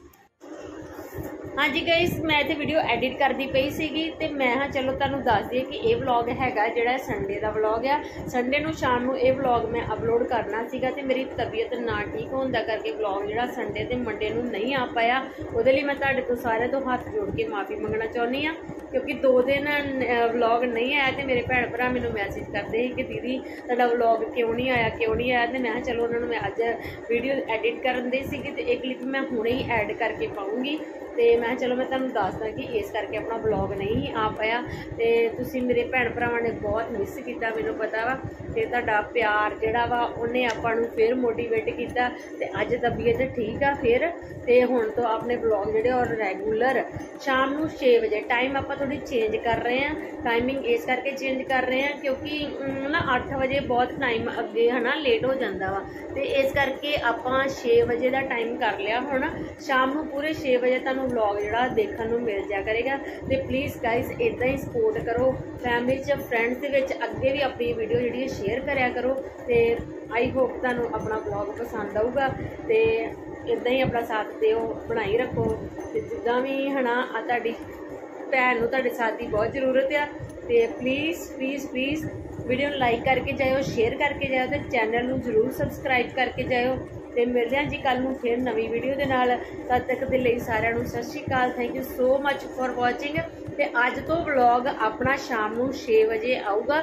ਹਾਂਜੀ ਗਾਇਸ ਮੈਂ ਇੱਥੇ ਵੀਡੀਓ ਐਡਿਟ ਕਰਦੀ ਪਈ ਸੀਗੀ ਤੇ ਮੈਂ ਹਾਂ, ਚਲੋ ਤੁਹਾਨੂੰ ਦੱਸ ਦਈਏ ਕਿ ਇਹ ਵਲੌਗ ਹੈਗਾ ਜਿਹੜਾ ਸੰਡੇ ਦਾ ਵਲੌਗ ਆ। ਸੰਡੇ ਨੂੰ ਸ਼ਾਮ ਨੂੰ ਇਹ ਵਲੌਗ ਮੈਂ ਅਪਲੋਡ ਕਰਨਾ ਸੀਗਾ ਤੇ ਮੇਰੀ ਤਬੀਅਤ ਨਾ ਠੀਕ ਹੋਣ ਦਾ ਕਰਕੇ ਵਲੌਗ ਜਿਹੜਾ ਸੰਡੇ ਤੇ ਮੰਡੇ ਨੂੰ ਨਹੀਂ ਆ ਪਾਇਆ। ਉਹਦੇ ਲਈ ਮੈਂ ਤੁਹਾਡੇ ਤੋਂ ਸਾਰਿਆਂ ਤੋਂ ਹੱਥ ਜੋੜ ਕੇ ਮਾਫੀ ਮੰਗਣਾ ਚਾਹੁੰਦੀ ਆ ਕਿਉਂਕਿ ਦੋ ਦਿਨ ਵਲੌਗ ਨਹੀਂ ਆਇਆ ਤੇ ਮੇਰੇ ਭੈਣ ਭਰਾ ਮੈਨੂੰ ਮੈਸੇਜ ਕਰਦੇ ਸੀ ਕਿ ਦੀਦੀ, ਤੁਹਾਡਾ ਵਲੌਗ ਕਿਉਂ ਨਹੀਂ ਆਇਆ, ਕਿਉਂ ਨਹੀਂ ਆਇਆ? ਤੇ ਮੈਂ ਕਿਹਾ, ਚਲੋ ਉਹਨਾਂ ਨੂੰ ਮੈਂ ਅੱਜ ਵੀਡੀਓ ਐਡਿਟ ਕਰਨ ਦੇ ਸੀਗੀ ਤੇ ਇਹ ਕਲਿੱਪ ਮੈਂ ਹੁਣੇ ਹੀ ਐਡ ਕਰਕੇ ਪਾਉਂਗੀ। ਤੇ ਮੈਂ ਕਿਹਾ ਚਲੋ ਮੈਂ ਤੁਹਾਨੂੰ ਦੱਸਦਾ ਕਿ ਇਸ ਕਰਕੇ ਆਪਣਾ ਵਲੌਗ ਨਹੀਂ ਆ ਪਾਇਆ ਤੇ ਤੁਸੀਂ ਮੇਰੇ ਭੈਣ ਭਰਾਵਾਂ ਨੇ ਬਹੁਤ ਮਿਸ ਕੀਤਾ, ਮੈਨੂੰ ਪਤਾ ਵਾ ਤੇ ਤੁਹਾਡਾ ਪਿਆਰ ਜਿਹੜਾ ਵਾ ਉਹਨੇ ਆਪਾਂ ਨੂੰ ਫਿਰ ਮੋਟੀਵੇਟ ਕੀਤਾ ਤੇ ਅੱਜ ਤਬੀਅਤ ਠੀਕ ਆ ਫਿਰ ਤੇ ਹੁਣ ਤੋਂ ਆਪਣੇ ਵਲੌਗ ਜਿਹੜੇ ਔਰ ਰੈਗੂਲਰ ਸ਼ਾਮ ਨੂੰ 6 ਵਜੇ। ਟਾਈਮ ਆਪਾਂ ਥੋੜੀ ਚੇਂਜ ਕਰ ਰਹੇ ਆ ਟਾਈਮਿੰਗ ਇਸ ਕਰਕੇ ਚੇਂਜ ਕਰ ਰਹੇ ਆ ਕਿਉਂਕਿ ਨਾ 8 ਵਜੇ ਬਹੁਤ ਟਾਈਮ ਅੱਗੇ ਹਨਾ ਲੇਟ ਹੋ ਜਾਂਦਾ ਵਾ ਤੇ ਇਸ ਕਰਕੇ ਆਪਾਂ 6 ਵਜੇ ਦਾ ਟਾਈਮ ਕਰ ਲਿਆ ਹੁਣ। ਸ਼ਾਮ ਨੂੰ ਪੂਰੇ 6 ਵਜੇ ਤੁਹਾਨੂੰ ਵਲੌਗ ਜਿਹੜਾ ਦੇਖਣ ਨੂੰ ਮਿਲ ਜਾ ਕਰੇਗਾ। ਤੇ ਪਲੀਜ਼ ਗਾਇਸ ਇਦਾਂ ਹੀ ਸਪੋਰਟ ਕਰੋ। ਫੈਮਿਲੀ ਚ ਫਰੈਂਡਸ ਦੇ ਵਿੱਚ ਅੱਗੇ ਵੀ ਆਪਣੀ ਵੀਡੀਓ ਜਿਹੜੀ ਹੈ ਸ਼ੇਅਰ ਕਰਿਆ ਕਰੋ। ਤੇ ਆਈ ਹੋਪ ਤੁਹਾਨੂੰ ਆਪਣਾ ਵਲੌਗ ਪਸੰਦ ਆਊਗਾ। ਤੇ ਇਦਾਂ ਹੀ ਆਪਣਾ ਸਾਥ ਦਿਓ, ਬਣਾਈ ਰੱਖੋ। ਤੇ ਜਿੱਦਾਂ ਵੀ ਹਨਾ, ਆ ਤੁਹਾਡੀ ਭੈਣ ਨੂੰ ਤੁਹਾਡੇ ਸਾਥ ਦੀ ਬਹੁਤ ਜ਼ਰੂਰਤ ਆ। ਤੇ ਪਲੀਜ਼ ਪਲੀਜ਼ ਪਲੀਜ਼ ਵੀਡੀਓ ਨੂੰ ਲਾਈਕ ਕਰਕੇ ਜਾਇਓ ਸ਼ੇਅਰ ਕਰਕੇ ਜਾਇਓ ਤੇ ਚੈਨਲ ਨੂੰ ਜ਼ਰੂਰ ਸਬਸਕ੍ਰਾਈਬ ਕਰਕੇ ਜਾਇਓ। ਤੇ ਮਿਲਦੇ ਹਾਂ ਜੀ ਕੱਲ ਨੂੰ ਫਿਰ ਨਵੀਂ ਵੀਡੀਓ ਦੇ ਨਾਲ। ਤਦ ਤੱਕ ਦੇ ਲਈ ਸਾਰਿਆਂ ਨੂੰ Sat Sri Akal. Thank you so much for watching ਤੇ ਅੱਜ ਤੋਂ ਵਲੌਗ ਆਪਣਾ ਸ਼ਾਮ ਨੂੰ 6 ਵਜੇ ਆਊਗਾ।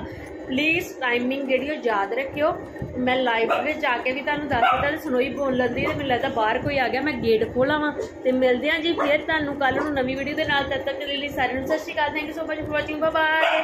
ਪਲੀਜ਼ ਟਾਈਮਿੰਗ ਜਿਹੜੀ ਉਹ ਯਾਦ ਰੱਖਿਓ। ਮੈਂ ਲਾਈਵ ਵਿੱਚ ਆ ਕੇ ਵੀ ਤੁਹਾਨੂੰ ਦੱਸ ਦਿੱਤਾ ਸੁਣੋਈ ਬੋਲ ਲੈਂਦੀ ਤੇ ਮੈਨੂੰ ਲੱਗਦਾ ਬਾਹਰ ਕੋਈ ਆ ਗਿਆ, ਮੈਂ ਗੇਟ ਖੋਲਾਵਾਂ ਤੇ ਮਿਲਦੇ ਹਾਂ ਜੀ ਫਿਰ ਤੁਹਾਨੂੰ ਕੱਲ ਨੂੰ ਨਵੀਂ ਵੀਡੀਓ ਦੇ ਨਾਲ। ਤਦ ਤੱਕ ਦੇ ਲਈ ਸਾਰਿਆਂ ਨੂੰ Sat Sri Akal. Thank you so much for watching bye bye